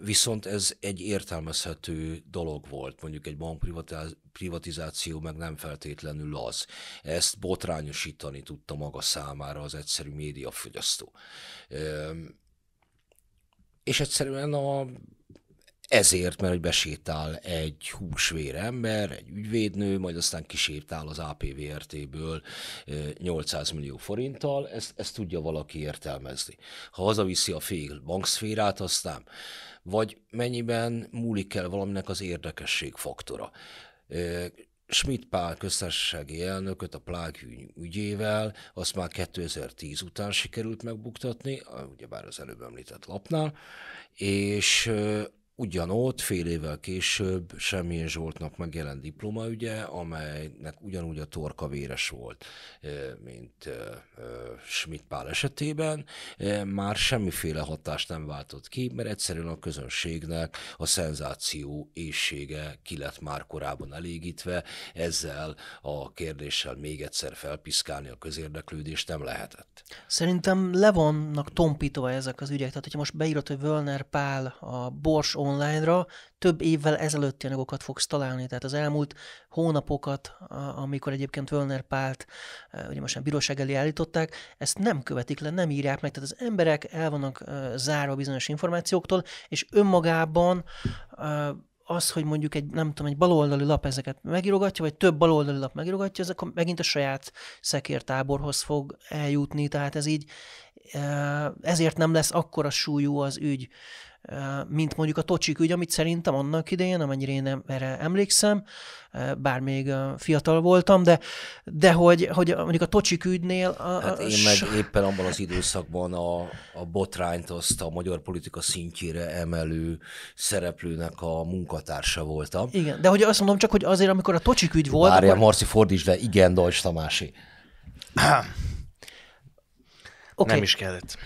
Viszont ez egy értelmezhető dolog volt, mondjuk egy bankprivatizáció meg nem feltétlenül az. Ezt botrányosítani tudta maga számára az egyszerű médiafogyasztó. És egyszerűen a ezért, mert hogy besétál egy húsvér ember, egy ügyvédnő, majd aztán kisétál az APVRT-ből 800 millió forinttal, ezt, ezt tudja valaki értelmezni. Ha hazaviszi a fél bankszférát, aztán vagy mennyiben múlik el valaminek az érdekesség faktora. Schmidt Pál köztársasági elnököt a plág ügyével, azt már 2010 után sikerült megbuktatni, ugyebár az előbb említett lapnál, és Ugyanott fél évvel később Semmilyen Zsoltnak megjelent diplomaügye, amelynek ugyanúgy a torka véres volt, mint Schmidt Pál esetében, már semmiféle hatást nem váltott ki, mert egyszerűen a közönségnek a szenzáció éjsége ki lett már korábban elégítve, ezzel a kérdéssel még egyszer felpiszkálni a közérdeklődést nem lehetett. Szerintem le vannak tompítva ezek az ügyek, tehát hogyha most beírod, hogy Völner Pál a Bors online-ra több évvel ezelőtti anyagokat fogsz találni, tehát az elmúlt hónapokat, amikor egyébként Völner Pált ugye most már bíróság elé állították, ezt nem követik le, nem írják meg, tehát az emberek el vannak zárva bizonyos információktól, és önmagában az, hogy mondjuk egy, nem tudom, egy baloldali lap ezeket megírogatja, vagy több baloldali lap megírogatja, ezek megint a saját szekértáborhoz fog eljutni, tehát ez így, ezért nem lesz akkora súlyú az ügy, mint mondjuk a Tocsik ügy, amit szerintem annak idején, amennyire én erre emlékszem, bár még fiatal voltam, de, de hogy, hogy mondjuk a Tocsik ügynél... A, hát én meg éppen abban az időszakban a, a botrányt azt a magyar politika szintjére emelő szereplőnek a munkatársa voltam. Igen, de hogy azt mondom csak, hogy azért, amikor a Tocsik ügy volt... Várjál, akkor... Marci, fordítsd le, igen, Dajs Tamási. Okay. Nem is kellett.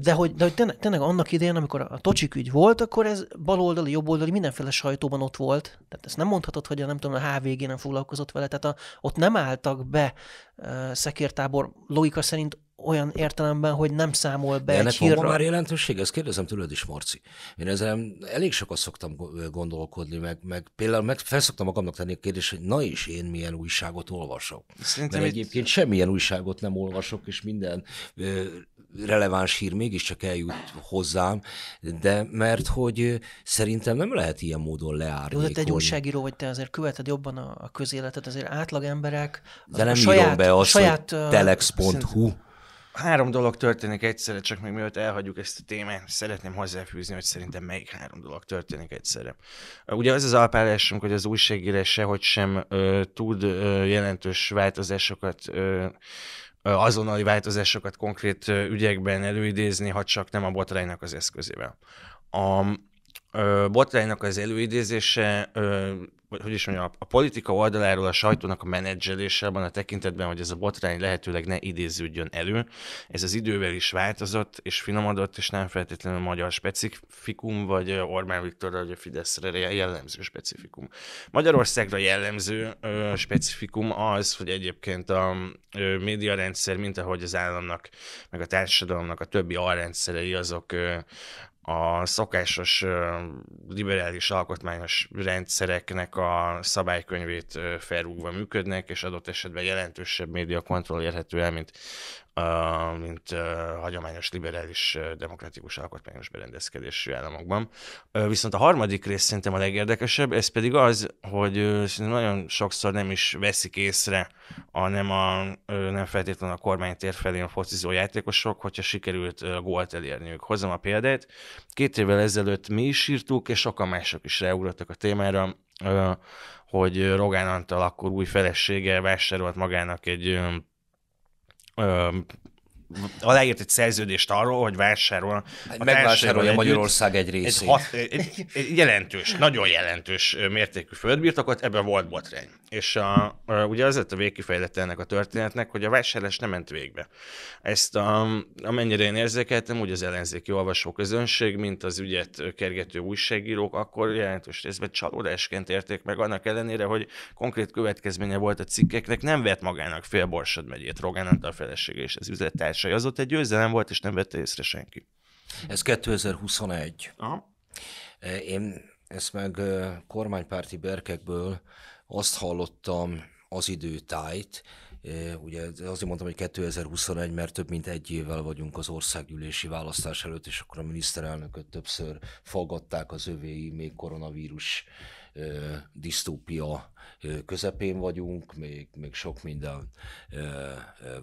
De hogy, de hogy tényleg, tényleg annak idején, amikor a Tocsik ügy volt, akkor ez baloldali, jobboldali, mindenféle sajtóban ott volt. Tehát ezt nem mondhatod, hogy a, nem tudom, a HVG nem foglalkozott vele. Tehát a, ott nem álltak be uh, szekértábor logika szerint olyan értelemben, hogy nem számol be De ennek egy van már jelentőség? Ezt kérdezem tőled is, Marci. Én ezzel elég sokat szoktam gondolkodni, meg, meg például meg felszoktam magamnak tenni a kérdést, hogy na és én milyen újságot olvasok. Szerintem Mert egyébként itt... semmilyen újságot nem olvasok, és minden ö, releváns hír mégiscsak eljut hozzám, de mert hogy szerintem nem lehet ilyen módon leárni. Te egy újságíró vagy, te azért követed jobban a, a közéletet, azért átlag emberek. De nem saját, írom be azt, saját, hogy telex.hu. Három dolog történik egyszerre, csak még mielőtt elhagyjuk ezt a témát, szeretném hozzáfűzni, hogy szerintem melyik három dolog történik egyszerre. Ugye az az alpálásunk, hogy az újságírás sehogy sem ö, tud ö, jelentős változásokat ö, azonnali változásokat konkrét ügyekben előidézni, ha csak nem a botránynak az eszközével. A, botránynak az előidézése vagy hogy is mondjam, a politika oldaláról a sajtónak a menedzselése abban a tekintetben, hogy ez a botrány lehetőleg ne idéződjön elő. Ez az idővel is változott és finomodott, és nem feltétlenül magyar specifikum, vagy Orbán Viktorra, vagy a Fideszre jellemző specifikum. Magyarországra jellemző ö, specifikum az, hogy egyébként a ö, médiarendszer, mint ahogy az államnak, meg a társadalomnak a többi alrendszerei, azok ö, a szokásos liberális alkotmányos rendszereknek a szabálykönyvét felrúgva működnek, és adott esetben jelentősebb média kontroll érhető el, mint mint hagyományos liberális demokratikus alkotmányos berendezkedésű államokban. Viszont a harmadik rész szerintem a legérdekesebb, ez pedig az, hogy nagyon sokszor nem is veszik észre a nem, a, nem feltétlenül a kormánytér felé a focizó játékosok, hogyha sikerült gólt elérniük. Hozom a példát. Két évvel ezelőtt mi is írtuk, és sokan mások is ráugrottak a témára, hogy Rogán Antal akkor új felesége vásárolt magának egy Um, aláírt egy szerződést arról, hogy vásárol. Megvásárolja Magyarország egy részét. Egy, hat, egy, egy jelentős, nagyon jelentős mértékű földbirtokot, ebben volt botrány. És a, a, ugye az lett a végkifejlete ennek a történetnek, hogy a vásárlás nem ment végbe. Ezt a, amennyire én érzékeltem, úgy az ellenzéki olvasóközönség, mint az ügyet kergető újságírók, akkor jelentős részben csalódásként érték meg, annak ellenére, hogy konkrét következménye volt a cikkeknek, nem vett magának fél Borsod megyét, Rogán Antal felesége és az üzlettársai. Az ott egy győzelem volt, és nem vette észre senki. Ez 2021. Aha. Én ezt meg kormánypárti berkekből azt hallottam az időtájt, ugye azért mondtam, hogy 2021, mert több mint egy évvel vagyunk az országgyűlési választás előtt, és akkor a miniszterelnököt többször fogadták az övéi, még koronavírus disztópia közepén vagyunk, még, még sok minden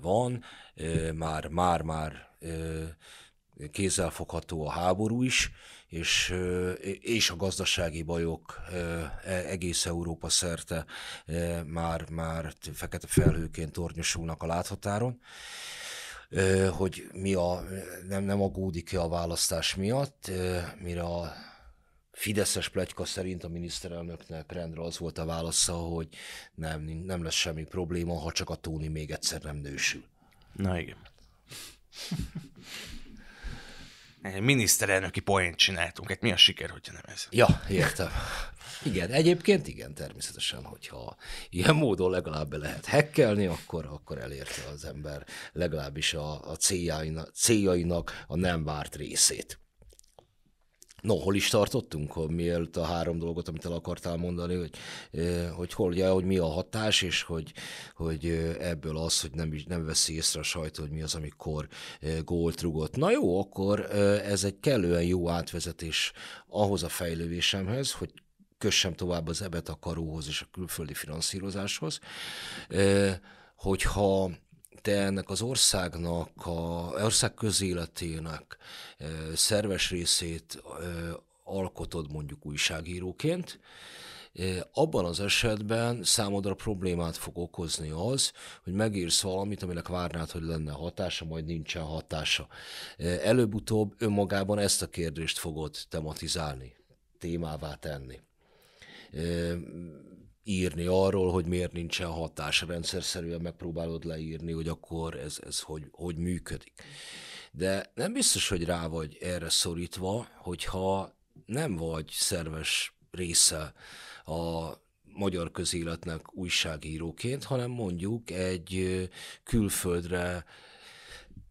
van, már, már, már kézzelfogható a háború is, és, és a gazdasági bajok e, egész Európa szerte már, már fekete felhőként tornyosulnak a láthatáron. Hogy mi a, nem, nem aggódik-e a választás miatt, mire a Fideszes plegyka szerint a miniszterelnöknek rendre az volt a válasza, hogy nem, nem lesz semmi probléma, ha csak a Tóni még egyszer nem nősül. Na igen. Egy miniszterelnöki poént csináltunk. Hát mi a siker, hogyha nem ez? Ja, értem. Igen, egyébként igen, természetesen, hogyha ilyen módon legalább be lehet hekkelni, akkor, akkor elérte az ember legalábbis a, a céljainak, céljainak a nem várt részét. No, hol is tartottunk, hogy mielőtt a három dolgot, amit el akartál mondani, hogy, hogy hol, ugye, hogy mi a hatás, és hogy, hogy ebből az, hogy nem, nem veszi észre a sajtó, hogy mi az, amikor gólt rugott. Na jó, akkor ez egy kellően jó átvezetés ahhoz a fejlődésemhez, hogy kössem tovább az ebet a karóhoz és a külföldi finanszírozáshoz, hogyha te ennek az országnak, a ország közéletének szerves részét alkotod mondjuk újságíróként, abban az esetben számodra problémát fog okozni az, hogy megírsz valamit, aminek várnád, hogy lenne hatása, majd nincsen hatása. Előbb-utóbb önmagában ezt a kérdést fogod tematizálni, témává tenni írni arról, hogy miért nincsen hatás. Rendszerszerűen megpróbálod leírni, hogy akkor ez, ez hogy, hogy működik. De nem biztos, hogy rá vagy erre szorítva, hogyha nem vagy szerves része a magyar közéletnek újságíróként, hanem mondjuk egy külföldre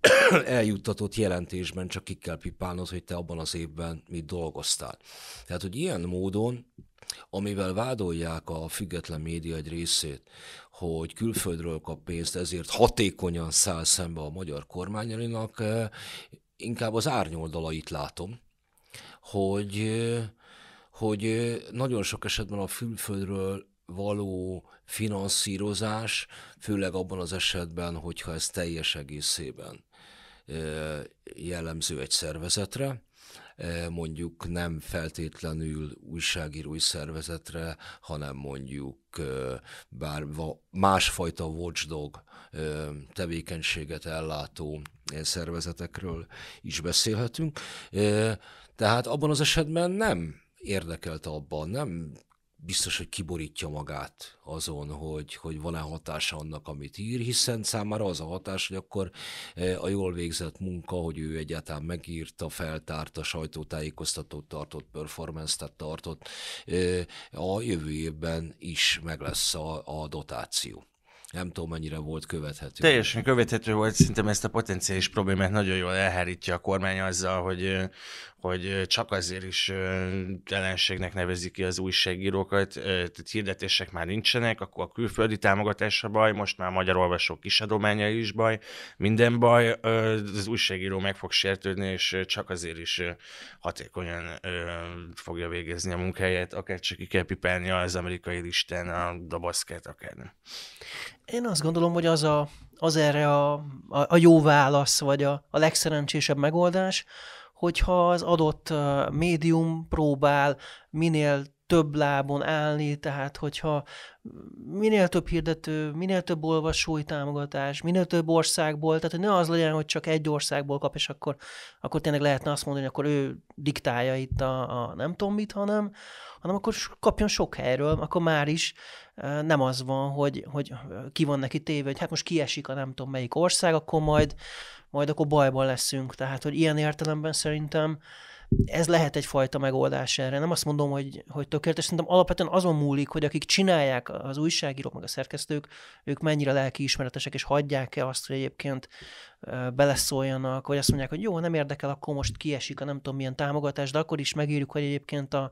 eljuttatott jelentésben csak ki kell pipálnod, hogy te abban az évben mit dolgoztál. Tehát, hogy ilyen módon amivel vádolják a független média egy részét, hogy külföldről kap pénzt, ezért hatékonyan száll szembe a magyar kormányainak, eh, inkább az árnyoldalait látom, hogy, eh, hogy eh, nagyon sok esetben a külföldről való finanszírozás, főleg abban az esetben, hogyha ez teljes egészében jellemző egy szervezetre, mondjuk nem feltétlenül újságírói szervezetre, hanem mondjuk bár másfajta watchdog tevékenységet ellátó szervezetekről is beszélhetünk. Tehát abban az esetben nem érdekelte abban, nem biztos, hogy kiborítja magát azon, hogy, hogy van-e hatása annak, amit ír, hiszen számára az a hatás, hogy akkor e, a jól végzett munka, hogy ő egyáltalán megírta, feltárta, sajtótájékoztatót tartott, performance-t tartott, e, a jövő évben is meg lesz a, a dotáció nem tudom, mennyire volt követhető. Teljesen követhető volt, szerintem ezt a potenciális problémát nagyon jól elhárítja a kormány azzal, hogy, hogy csak azért is ellenségnek nevezik ki az újságírókat, tehát hirdetések már nincsenek, akkor a külföldi támogatás a baj, most már a magyar olvasók kisadománya is baj, minden baj, az újságíró meg fog sértődni, és csak azért is hatékonyan fogja végezni a munkáját, akár csak ki kell pipálni az amerikai listán a dobaszkát, akár nem. Én azt gondolom, hogy az, a, az erre a, a, a jó válasz, vagy a, a legszerencsésebb megoldás, hogyha az adott médium próbál minél több lábon állni, tehát hogyha minél több hirdető, minél több olvasói támogatás, minél több országból, tehát hogy ne az legyen, hogy csak egy országból kap, és akkor, akkor tényleg lehetne azt mondani, hogy akkor ő diktálja itt a, a nem tudom mit, hanem, hanem akkor kapjon sok helyről, akkor már is nem az van, hogy, hogy ki van neki téve, hogy hát most kiesik a nem tudom melyik ország, akkor majd, majd akkor bajban leszünk. Tehát, hogy ilyen értelemben szerintem ez lehet egyfajta megoldás erre. Nem azt mondom, hogy, hogy tökéletes, szerintem alapvetően azon múlik, hogy akik csinálják az újságírók, meg a szerkesztők, ők mennyire lelkiismeretesek, és hagyják-e azt, hogy egyébként beleszóljanak, vagy azt mondják, hogy jó, nem érdekel, akkor most kiesik a nem tudom milyen támogatás, de akkor is megírjuk, hogy egyébként a,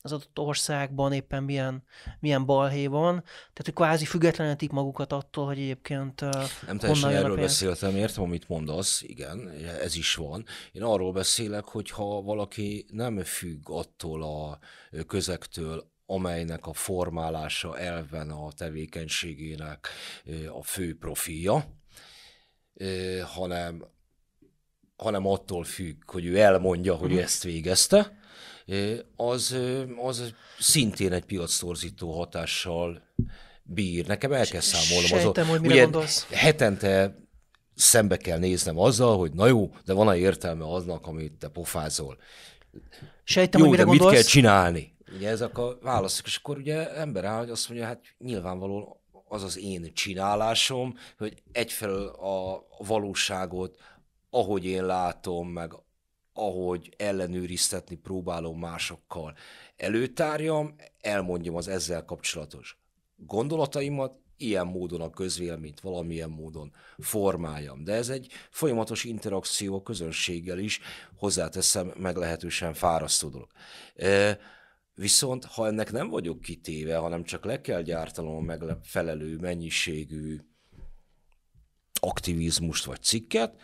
az adott országban éppen milyen, milyen balhé van. Tehát, hogy kvázi függetlenítik magukat attól, hogy egyébként Nem teljesen erről beszéltem, értem, amit mondasz, igen, ez is van. Én arról beszélek, hogy ha valaki nem függ attól a közektől, amelynek a formálása elven a tevékenységének a fő profilja, hanem, hanem attól függ, hogy ő elmondja, hogy ő mhm. ezt végezte, az, az szintén egy piactorzító hatással bír. Nekem el kell számolnom. Sejtem, hogy mire ugye gondolsz. Hetente szembe kell néznem azzal, hogy na jó, de van-e értelme aznak, amit te pofázol. Sejtem, jó, hogy mire de gondolsz. mit kell csinálni? Ugye ezek a válaszok, és akkor ugye ember áll, hogy azt mondja, hát nyilvánvalóan az az én csinálásom, hogy egyfelől a valóságot, ahogy én látom, meg ahogy ellenőriztetni próbálom másokkal, előtárjam, elmondjam az ezzel kapcsolatos gondolataimat, ilyen módon a közvéleményt valamilyen módon formáljam. De ez egy folyamatos interakció a közönséggel is, hozzáteszem, meglehetősen fárasztó dolog. Viszont, ha ennek nem vagyok kitéve, hanem csak le kell gyártanom a megfelelő mennyiségű aktivizmust vagy cikket,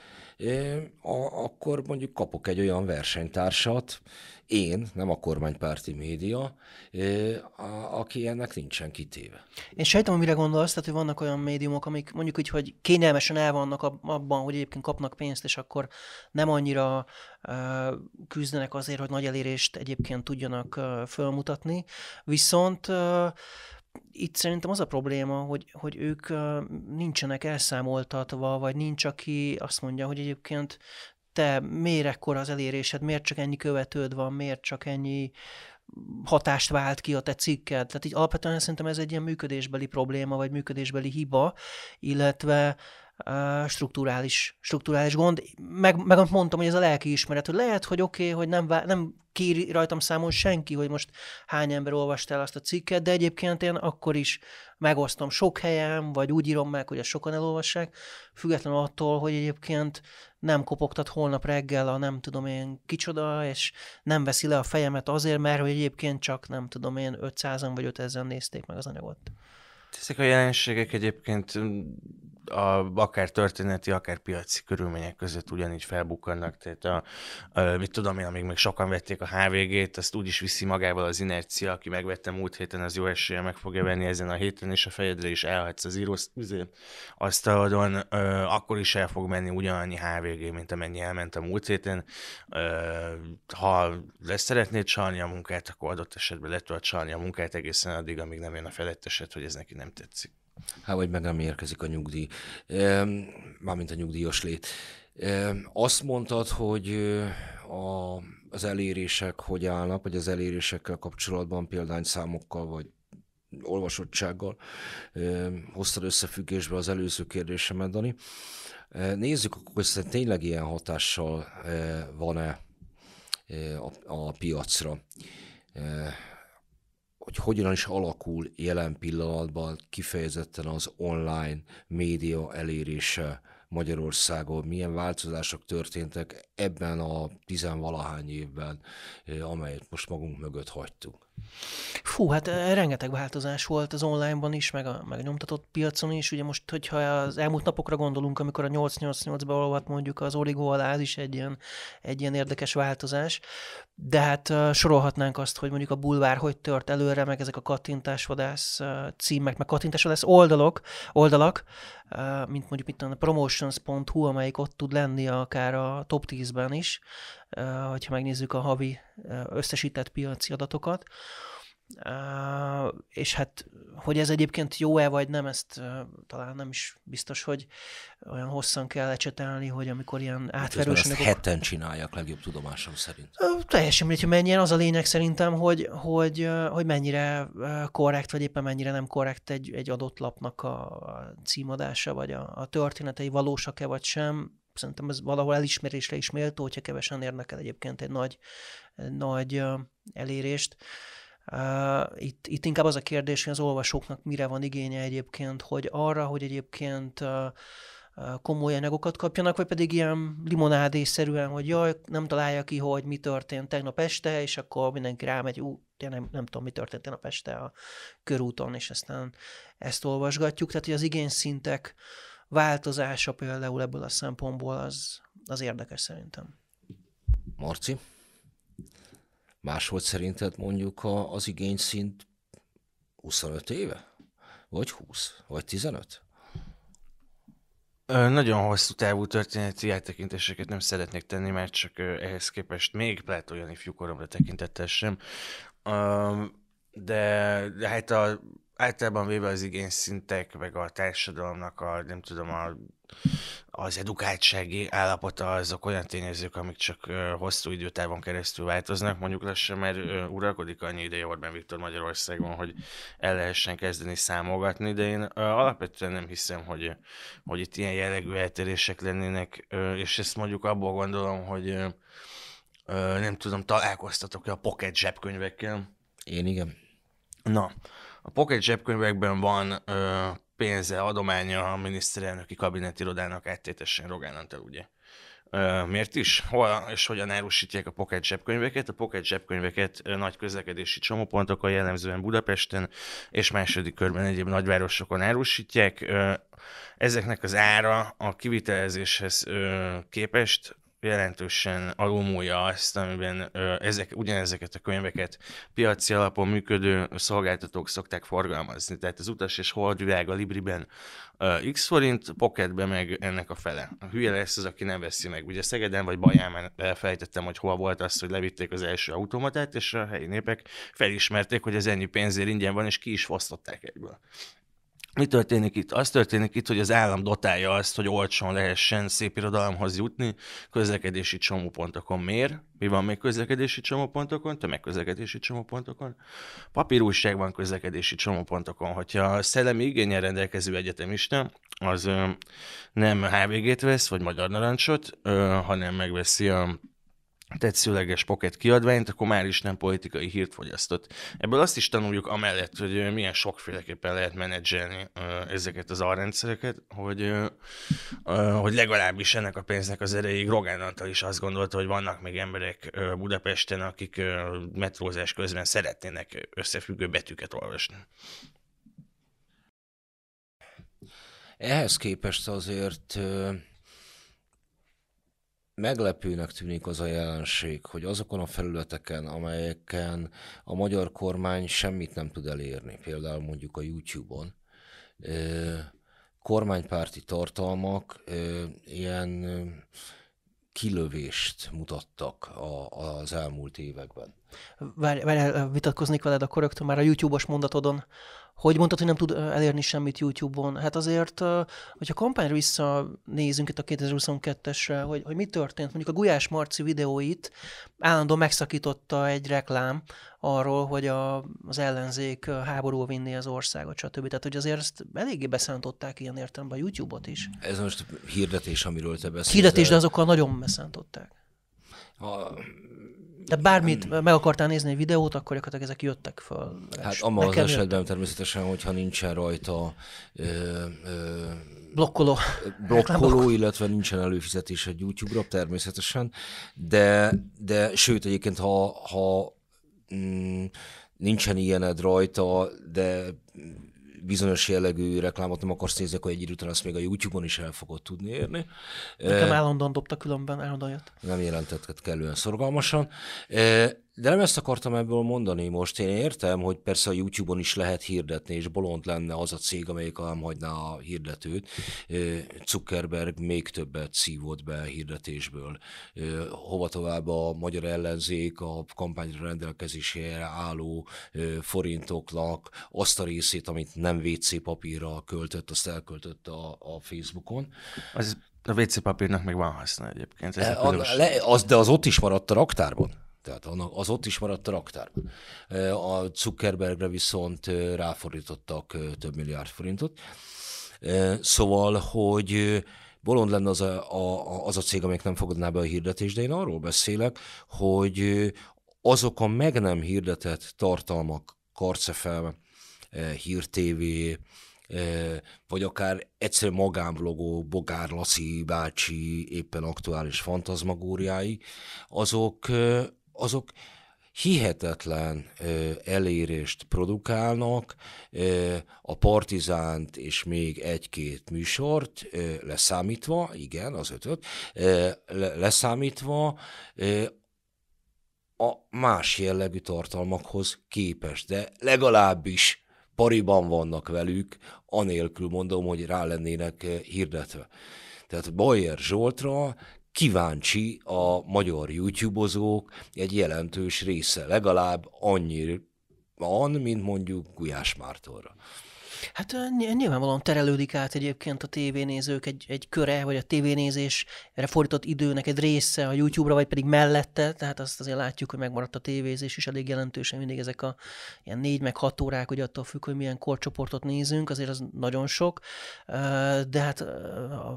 akkor mondjuk kapok egy olyan versenytársat, én, nem a kormánypárti média, aki ennek nincsen kitéve. Én sejtem, mire gondolsz, tehát, hogy vannak olyan médiumok, amik mondjuk úgy, hogy kényelmesen el vannak abban, hogy egyébként kapnak pénzt, és akkor nem annyira küzdenek azért, hogy nagy elérést egyébként tudjanak fölmutatni, viszont itt szerintem az a probléma, hogy, hogy ők nincsenek elszámoltatva, vagy nincs, aki azt mondja, hogy egyébként te miért ekkora az elérésed, miért csak ennyi követőd van, miért csak ennyi hatást vált ki a te cikked. Tehát így alapvetően szerintem ez egy ilyen működésbeli probléma, vagy működésbeli hiba, illetve strukturális, strukturális gond. Meg, meg mondtam, hogy ez a lelki ismeret, hogy lehet, hogy oké, okay, hogy nem, nem kéri rajtam számon senki, hogy most hány ember olvasta el azt a cikket, de egyébként én akkor is megosztom sok helyen, vagy úgy írom meg, hogy ezt sokan elolvassák, függetlenül attól, hogy egyébként nem kopogtat holnap reggel a nem tudom én kicsoda, és nem veszi le a fejemet azért, mert hogy egyébként csak nem tudom én 500-an vagy 5000 nézték meg az anyagot. Ezek a jelenségek egyébként a, akár történeti, akár piaci körülmények között ugyanígy felbukkannak. Tehát a, a, mit tudom én, amíg még sokan vették a HVG-t, azt úgy is viszi magával az inercia, aki megvette múlt héten, az jó esélye meg fogja venni ezen a héten, és a fejedre is elhagysz az író asztalodon, akkor is el fog menni ugyanannyi HVG, mint amennyi elment a múlt héten. Ö, ha lesz szeretnéd csalni a munkát, akkor adott esetben le tudod csalni a munkát egészen addig, amíg nem jön a felettesed, hogy ez neki nem tetszik. Hát, vagy meg nem érkezik a nyugdíj. Mármint a nyugdíjas lét. Azt mondtad, hogy a az elérések hogy állnak, vagy az elérésekkel kapcsolatban példányszámokkal, vagy olvasottsággal hoztad összefüggésbe az előző kérdésemet, Dani. Nézzük, hogy tényleg ilyen hatással van-e a, a piacra hogy hogyan is alakul jelen pillanatban kifejezetten az online média elérése Magyarországon, milyen változások történtek ebben a tizenvalahány évben, amelyet most magunk mögött hagytunk. Fú, hát rengeteg változás volt az onlineban is, meg a, meg a nyomtatott piacon is. Ugye most, hogyha az elmúlt napokra gondolunk, amikor a 888-ba olvat mondjuk az Origo alá, az is egy ilyen, egy ilyen érdekes változás. De hát uh, sorolhatnánk azt, hogy mondjuk a bulvár hogy tört előre, meg ezek a kattintásvadász uh, címek, meg kattintásvadász oldalok, oldalak, uh, mint mondjuk itt a promotions.hu, amelyik ott tud lenni akár a top 10-ben is, hogyha megnézzük a havi összesített piaci adatokat. És hát, hogy ez egyébként jó-e vagy nem, ezt talán nem is biztos, hogy olyan hosszan kell ecsetelni, hogy amikor ilyen átverős anyagok... Ezt hetten csinálják legjobb tudomásom szerint. Teljesen mindegy, hogy mennyien. Az a lényeg szerintem, hogy, hogy, hogy mennyire korrekt, vagy éppen mennyire nem korrekt egy, egy adott lapnak a, a címadása, vagy a, a történetei valósak-e, vagy sem. Szerintem ez valahol elismerésre is méltó, hogyha kevesen érnek el egyébként egy nagy, nagy elérést. Uh, itt, itt inkább az a kérdés, hogy az olvasóknak mire van igénye egyébként, hogy arra, hogy egyébként uh, komoly anyagokat kapjanak, vagy pedig ilyen limonádészerűen, hogy jaj, nem találja ki, hogy mi történt tegnap este, és akkor mindenki rámegy, ú, nem, nem tudom, mi történt tegnap este a körúton, és aztán ezt olvasgatjuk. Tehát, hogy az igényszintek változása például ebből a szempontból az, az érdekes szerintem. Marci? Más volt szerinted mondjuk a, az igényszint 25 éve? Vagy 20? Vagy 15? Ö, nagyon hosszú távú történeti áttekintéseket nem szeretnék tenni, mert csak ehhez képest még lehet olyan ifjúkoromra tekintettel sem. De, de hát a, általában véve az igényszintek, meg a társadalomnak a, nem tudom, a az edukáltsági állapota azok olyan tényezők, amik csak hosszú időtávon keresztül változnak, mondjuk lassan, mert uralkodik annyi ideje Orbán Viktor Magyarországon, hogy el lehessen kezdeni számolgatni, de én alapvetően nem hiszem, hogy, hogy itt ilyen jellegű eltérések lennének, és ezt mondjuk abból gondolom, hogy nem tudom, találkoztatok-e a pocket zsebkönyvekkel? Én igen. Na, a pocket zsebkönyvekben van pénze, adománya a miniszterelnöki kabinetirodának áttétesen Rogán Antal, ugye? Miért is? Hol és hogyan árusítják a pocket zsebkönyveket? A pocket zsebkönyveket nagy közlekedési csomópontokon, jellemzően Budapesten és második körben egyéb nagyvárosokon árusítják. Ezeknek az ára a kivitelezéshez képest jelentősen alulmúlja azt, amiben ezek, ugyanezeket a könyveket piaci alapon működő szolgáltatók szokták forgalmazni. Tehát az utas és holdvilág a Libriben ö, x forint, pocketben meg ennek a fele. A hülye lesz az, aki nem veszi meg. Ugye Szegeden vagy Baján elfelejtettem, hogy hol volt az, hogy levitték az első automatát, és a helyi népek felismerték, hogy ez ennyi pénzért ingyen van, és ki is fosztották egyből. Mi történik itt? Az történik itt, hogy az állam dotálja azt, hogy olcsón lehessen szép irodalomhoz jutni közlekedési csomópontokon. Miért? Mi van még közlekedési csomópontokon? Tömegközlekedési csomópontokon? Papírújságban közlekedési csomópontokon. Hogyha a szellemi igényel rendelkező egyetemista, az ö, nem HVG-t vesz, vagy Magyar Narancsot, ö, hanem megveszi a tetszőleges pocket kiadványt, akkor már is nem politikai hírt fogyasztott. Ebből azt is tanuljuk amellett, hogy milyen sokféleképpen lehet menedzselni ezeket az alrendszereket, hogy, hogy legalábbis ennek a pénznek az erejéig Rogán Antal is azt gondolta, hogy vannak még emberek Budapesten, akik metrózás közben szeretnének összefüggő betűket olvasni. Ehhez képest azért meglepőnek tűnik az a jelenség, hogy azokon a felületeken, amelyeken a magyar kormány semmit nem tud elérni, például mondjuk a YouTube-on, kormánypárti tartalmak ilyen kilövést mutattak a, az elmúlt években. Várj, várj, vitatkoznék veled akkor rögtön már a YouTube-os mondatodon, hogy mondtad, hogy nem tud elérni semmit YouTube-on. Hát azért, hogyha kampányra visszanézünk itt a 2022-esre, hogy, hogy mi történt, mondjuk a Gulyás Marci videóit állandóan megszakította egy reklám arról, hogy a, az ellenzék háború vinni az országot, stb. Tehát, hogy azért ezt eléggé beszántották ilyen értelemben a YouTube-ot is. Ez most hirdetés, amiről te beszélsz. Hirdetés, de azokkal nagyon beszántották. A, de bármit meg akartál nézni egy videót, akkor gyakorlatilag ezek jöttek föl. Hát abban az esetben jöttek. természetesen, hogyha nincsen rajta ö, ö, blokkoló, blokkoló illetve nincsen előfizetés egy YouTube-ra, természetesen, de, de sőt egyébként, ha, ha mm, nincsen ilyened rajta, de bizonyos jellegű reklámot nem akarsz nézni, akkor egy idő után azt még a YouTube-on is el fogod tudni érni. Nekem állandóan dobta különben, állandóan jött. Nem jelentetett kellően szorgalmasan. De nem ezt akartam ebből mondani most. Én értem, hogy persze a YouTube-on is lehet hirdetni, és bolond lenne az a cég, amelyik nem hagyná a hirdetőt. Zuckerberg még többet szívott be hirdetésből. Hova tovább a magyar ellenzék a kampányra rendelkezésére álló forintoknak azt a részét, amit nem WC papírra költött, azt elköltött a, a Facebookon. Az a WC papírnak meg van haszna egyébként. Ez a, a, le, az, de az ott is maradt a raktárban. Tehát az ott is maradt a raktárban. A Zuckerbergre viszont ráfordítottak több milliárd forintot. Szóval, hogy bolond lenne az a, a, az a cég, amelyik nem fogadná be a hirdetést, de én arról beszélek, hogy azok a meg nem hirdetett tartalmak, Karcefel, Hír TV, vagy akár egyszerű magánblogó Bogár Lassi bácsi éppen aktuális fantazmagóriái, azok azok hihetetlen ö, elérést produkálnak, ö, a Partizánt és még egy-két műsort ö, leszámítva, igen, az ötöt, ö, le, leszámítva ö, a más jellegű tartalmakhoz képes, de legalábbis pariban vannak velük, anélkül mondom, hogy rá lennének hirdetve. Tehát Bayer Zsoltra kíváncsi a magyar YouTube-ozók egy jelentős része, legalább annyi van, mint mondjuk Gulyás Mártorra. Hát nyilvánvalóan terelődik át egyébként a tévénézők egy, egy köre, vagy a tévénézésre fordított időnek egy része a YouTube-ra, vagy pedig mellette, tehát azt azért látjuk, hogy megmaradt a tévézés is elég jelentősen, mindig ezek a ilyen négy meg hat órák, hogy attól függ, hogy milyen korcsoportot nézünk, azért az nagyon sok, de hát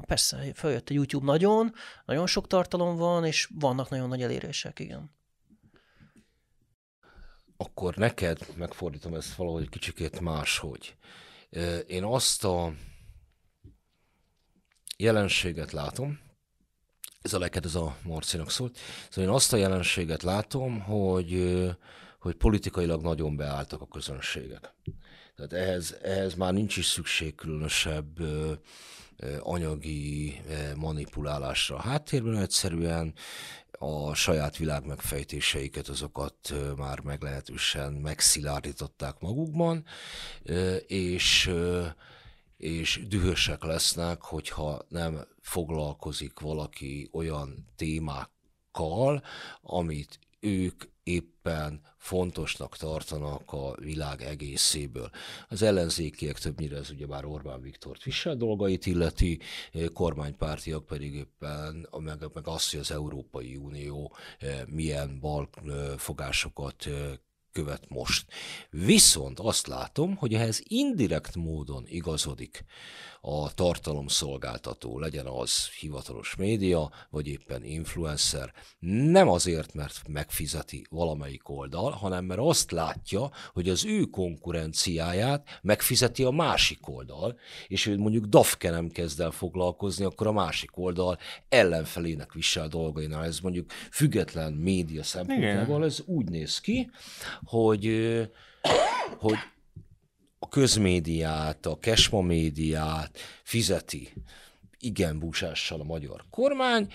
persze, följött a YouTube nagyon, nagyon sok tartalom van, és vannak nagyon nagy elérések, igen akkor neked megfordítom ezt valahogy kicsikét máshogy. Én azt a jelenséget látom, ez a leked, ez a Marcinak szólt, szóval én azt a jelenséget látom, hogy, hogy politikailag nagyon beálltak a közönségek. Tehát ehhez, ehhez már nincs is szükség különösebb anyagi manipulálásra. A háttérben egyszerűen a saját világ megfejtéseiket, azokat már meglehetősen megszilárdították magukban, és, és dühösek lesznek, hogyha nem foglalkozik valaki olyan témákkal, amit ők éppen fontosnak tartanak a világ egészéből. Az ellenzékiek többnyire ez ugye már Orbán Viktort visel dolgait illeti, kormánypártiak pedig éppen meg, meg azt, hogy az Európai Unió eh, milyen balfogásokat eh, követ most. Viszont azt látom, hogy ehhez indirekt módon igazodik a tartalomszolgáltató, legyen az hivatalos média, vagy éppen influencer, nem azért, mert megfizeti valamelyik oldal, hanem mert azt látja, hogy az ő konkurenciáját megfizeti a másik oldal, és ő mondjuk Dafke nem kezd el foglalkozni, akkor a másik oldal ellenfelének visel dolgainál. Ez mondjuk független média szempontjából, ez úgy néz ki, hogy, hogy a közmédiát, a kesma médiát fizeti igen búsással a magyar kormány,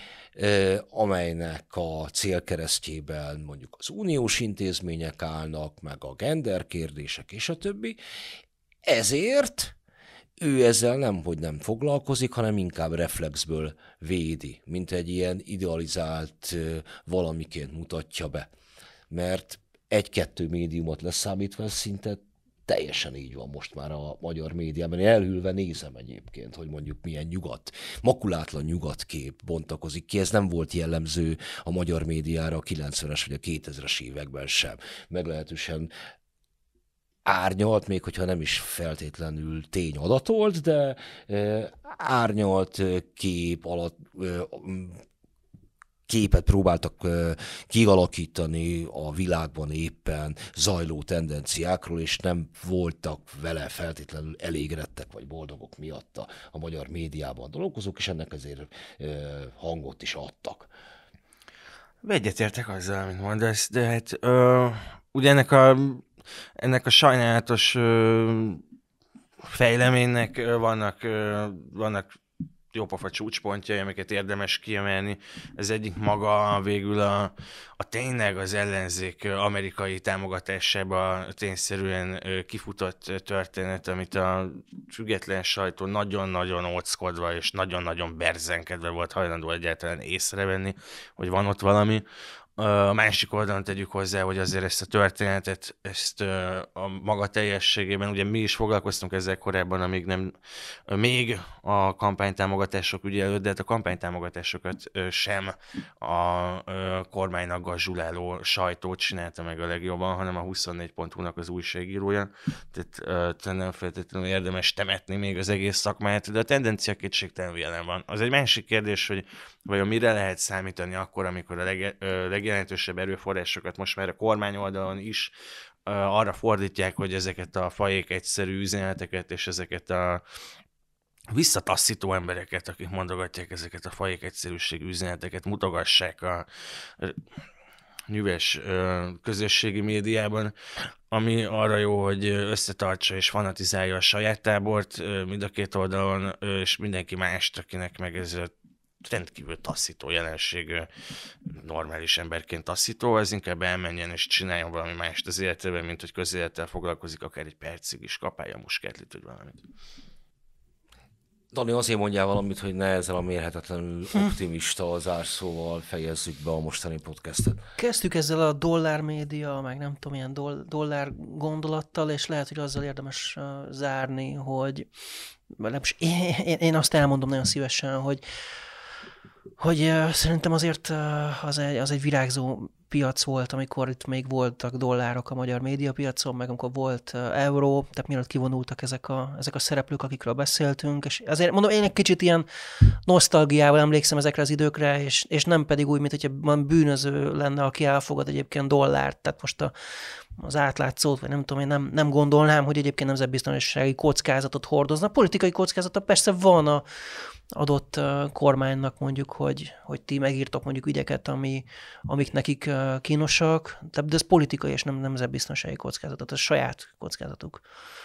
amelynek a célkeresztjében mondjuk az uniós intézmények állnak, meg a gender kérdések és a többi. Ezért ő ezzel nem, hogy nem foglalkozik, hanem inkább reflexből védi, mint egy ilyen idealizált valamiként mutatja be. Mert egy-kettő médiumot leszámítva szinte teljesen így van most már a magyar médiában. Én elhűlve nézem egyébként, hogy mondjuk milyen nyugat, makulátlan nyugatkép bontakozik ki. Ez nem volt jellemző a magyar médiára a 90-es vagy a 2000-es években sem. Meglehetősen árnyalt, még hogyha nem is feltétlenül tényadatolt, de árnyalt kép alatt képet próbáltak kialakítani a világban éppen zajló tendenciákról, és nem voltak vele feltétlenül elégedettek vagy boldogok miatt a, magyar médiában dolgozók, és ennek azért hangot is adtak. Egyetértek azzal, amit mondasz, de hát ö, ugye ennek a, ennek a sajnálatos ö, fejleménynek vannak, vannak jópofa csúcspontjai, amiket érdemes kiemelni. Ez egyik maga végül a, a tényleg az ellenzék amerikai támogatásába tényszerűen kifutott történet, amit a független sajtó nagyon-nagyon óckodva és nagyon-nagyon berzenkedve volt hajlandó egyáltalán észrevenni, hogy van ott valami. A másik oldalon tegyük hozzá, hogy azért ezt a történetet, ezt a maga teljességében, ugye mi is foglalkoztunk ezzel korábban, amíg nem, még a kampánytámogatások ügye előtt, de hát a kampánytámogatásokat sem a kormánynak gazsuláló sajtót csinálta meg a legjobban, hanem a 24.hu-nak az újságírója. Tehát nem feltétlenül érdemes temetni még az egész szakmát, de a tendencia kétségtelen jelen van. Az egy másik kérdés, hogy vajon mire lehet számítani akkor, amikor a leg, legjelentősebb erőforrásokat most már a kormány oldalon is arra fordítják, hogy ezeket a fajék egyszerű üzeneteket és ezeket a visszataszító embereket, akik mondogatják ezeket a fajék egyszerűségű üzeneteket, mutogassák a nyüves közösségi médiában, ami arra jó, hogy összetartsa és fanatizálja a saját tábort mind a két oldalon, és mindenki mást, akinek meg ez rendkívül taszító jelenség, normális emberként taszító, ez inkább elmenjen és csináljon valami mást az életében, mint hogy közélettel foglalkozik, akár egy percig is kapálja a muskátlit, vagy valamit. Dani, azért mondjál valamit, hogy ne ezzel a mérhetetlenül optimista zárszóval fejezzük be a mostani podcastet. Kezdtük ezzel a dollár média, meg nem tudom, ilyen dollár gondolattal, és lehet, hogy azzal érdemes zárni, hogy én, én azt elmondom nagyon szívesen, hogy hogy szerintem azért az, egy, az egy virágzó piac volt, amikor itt még voltak dollárok a magyar médiapiacon, meg amikor volt euró, tehát mielőtt kivonultak ezek a, ezek a szereplők, akikről beszéltünk, és azért mondom, én egy kicsit ilyen nosztalgiával emlékszem ezekre az időkre, és, és nem pedig úgy, mint hogyha bűnöző lenne, aki elfogad egyébként dollárt, tehát most a, az átlátszót, vagy nem tudom, én nem, nem gondolnám, hogy egyébként nemzetbiztonsági kockázatot hordozna. Politikai kockázata persze van a, adott kormánynak mondjuk, hogy, hogy ti megírtok mondjuk ügyeket, ami, amik nekik kínosak, de ez politikai és nem nemzetbiztonsági kockázatot, ez saját kockázatuk.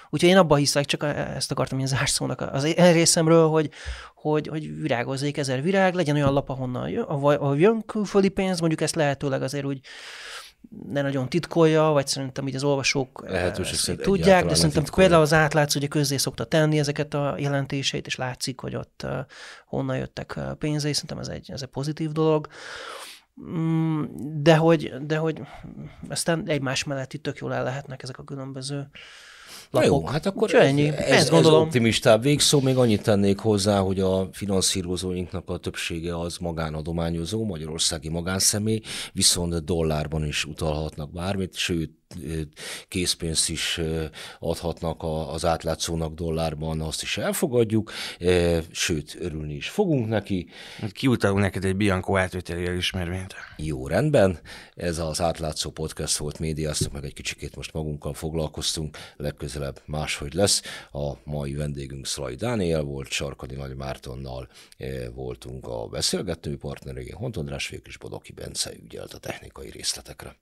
Úgyhogy én abba hiszek, csak ezt akartam ilyen zárszónak az én részemről, hogy, hogy, hogy virágozzék ezer virág, legyen olyan lap, ahonnan jön, ahol jön külföldi pénz, mondjuk ezt lehetőleg azért úgy ne nagyon titkolja, vagy szerintem így az olvasók Lehetőség tudják, de szerintem például az átlátsz ugye közzé szokta tenni ezeket a jelentéseit, és látszik, hogy ott uh, honnan jöttek uh, pénzei, szerintem ez egy, ez egy pozitív dolog. Mm, de hogy, de hogy aztán egymás mellett itt tök jól el lehetnek ezek a különböző Na jó, hát akkor ez, ennyi. Ez, ez, ez optimistább végszó. Még annyit tennék hozzá, hogy a finanszírozóinknak a többsége az magánadományozó, magyarországi magánszemély, viszont dollárban is utalhatnak bármit, sőt, készpénzt is adhatnak az átlátszónak dollárban, azt is elfogadjuk, sőt, örülni is fogunk neki. Hát kiutalunk neked egy Bianco átvételi elismervényt. Jó, rendben. Ez az átlátszó podcast volt, médiáztuk meg egy kicsikét, most magunkkal foglalkoztunk, legközelebb máshogy lesz. A mai vendégünk Szlai Dániel volt, Sarkadi Nagy Mártonnal voltunk a beszélgető partnerei, Hont András és Bodoki Bence ügyelt a technikai részletekre.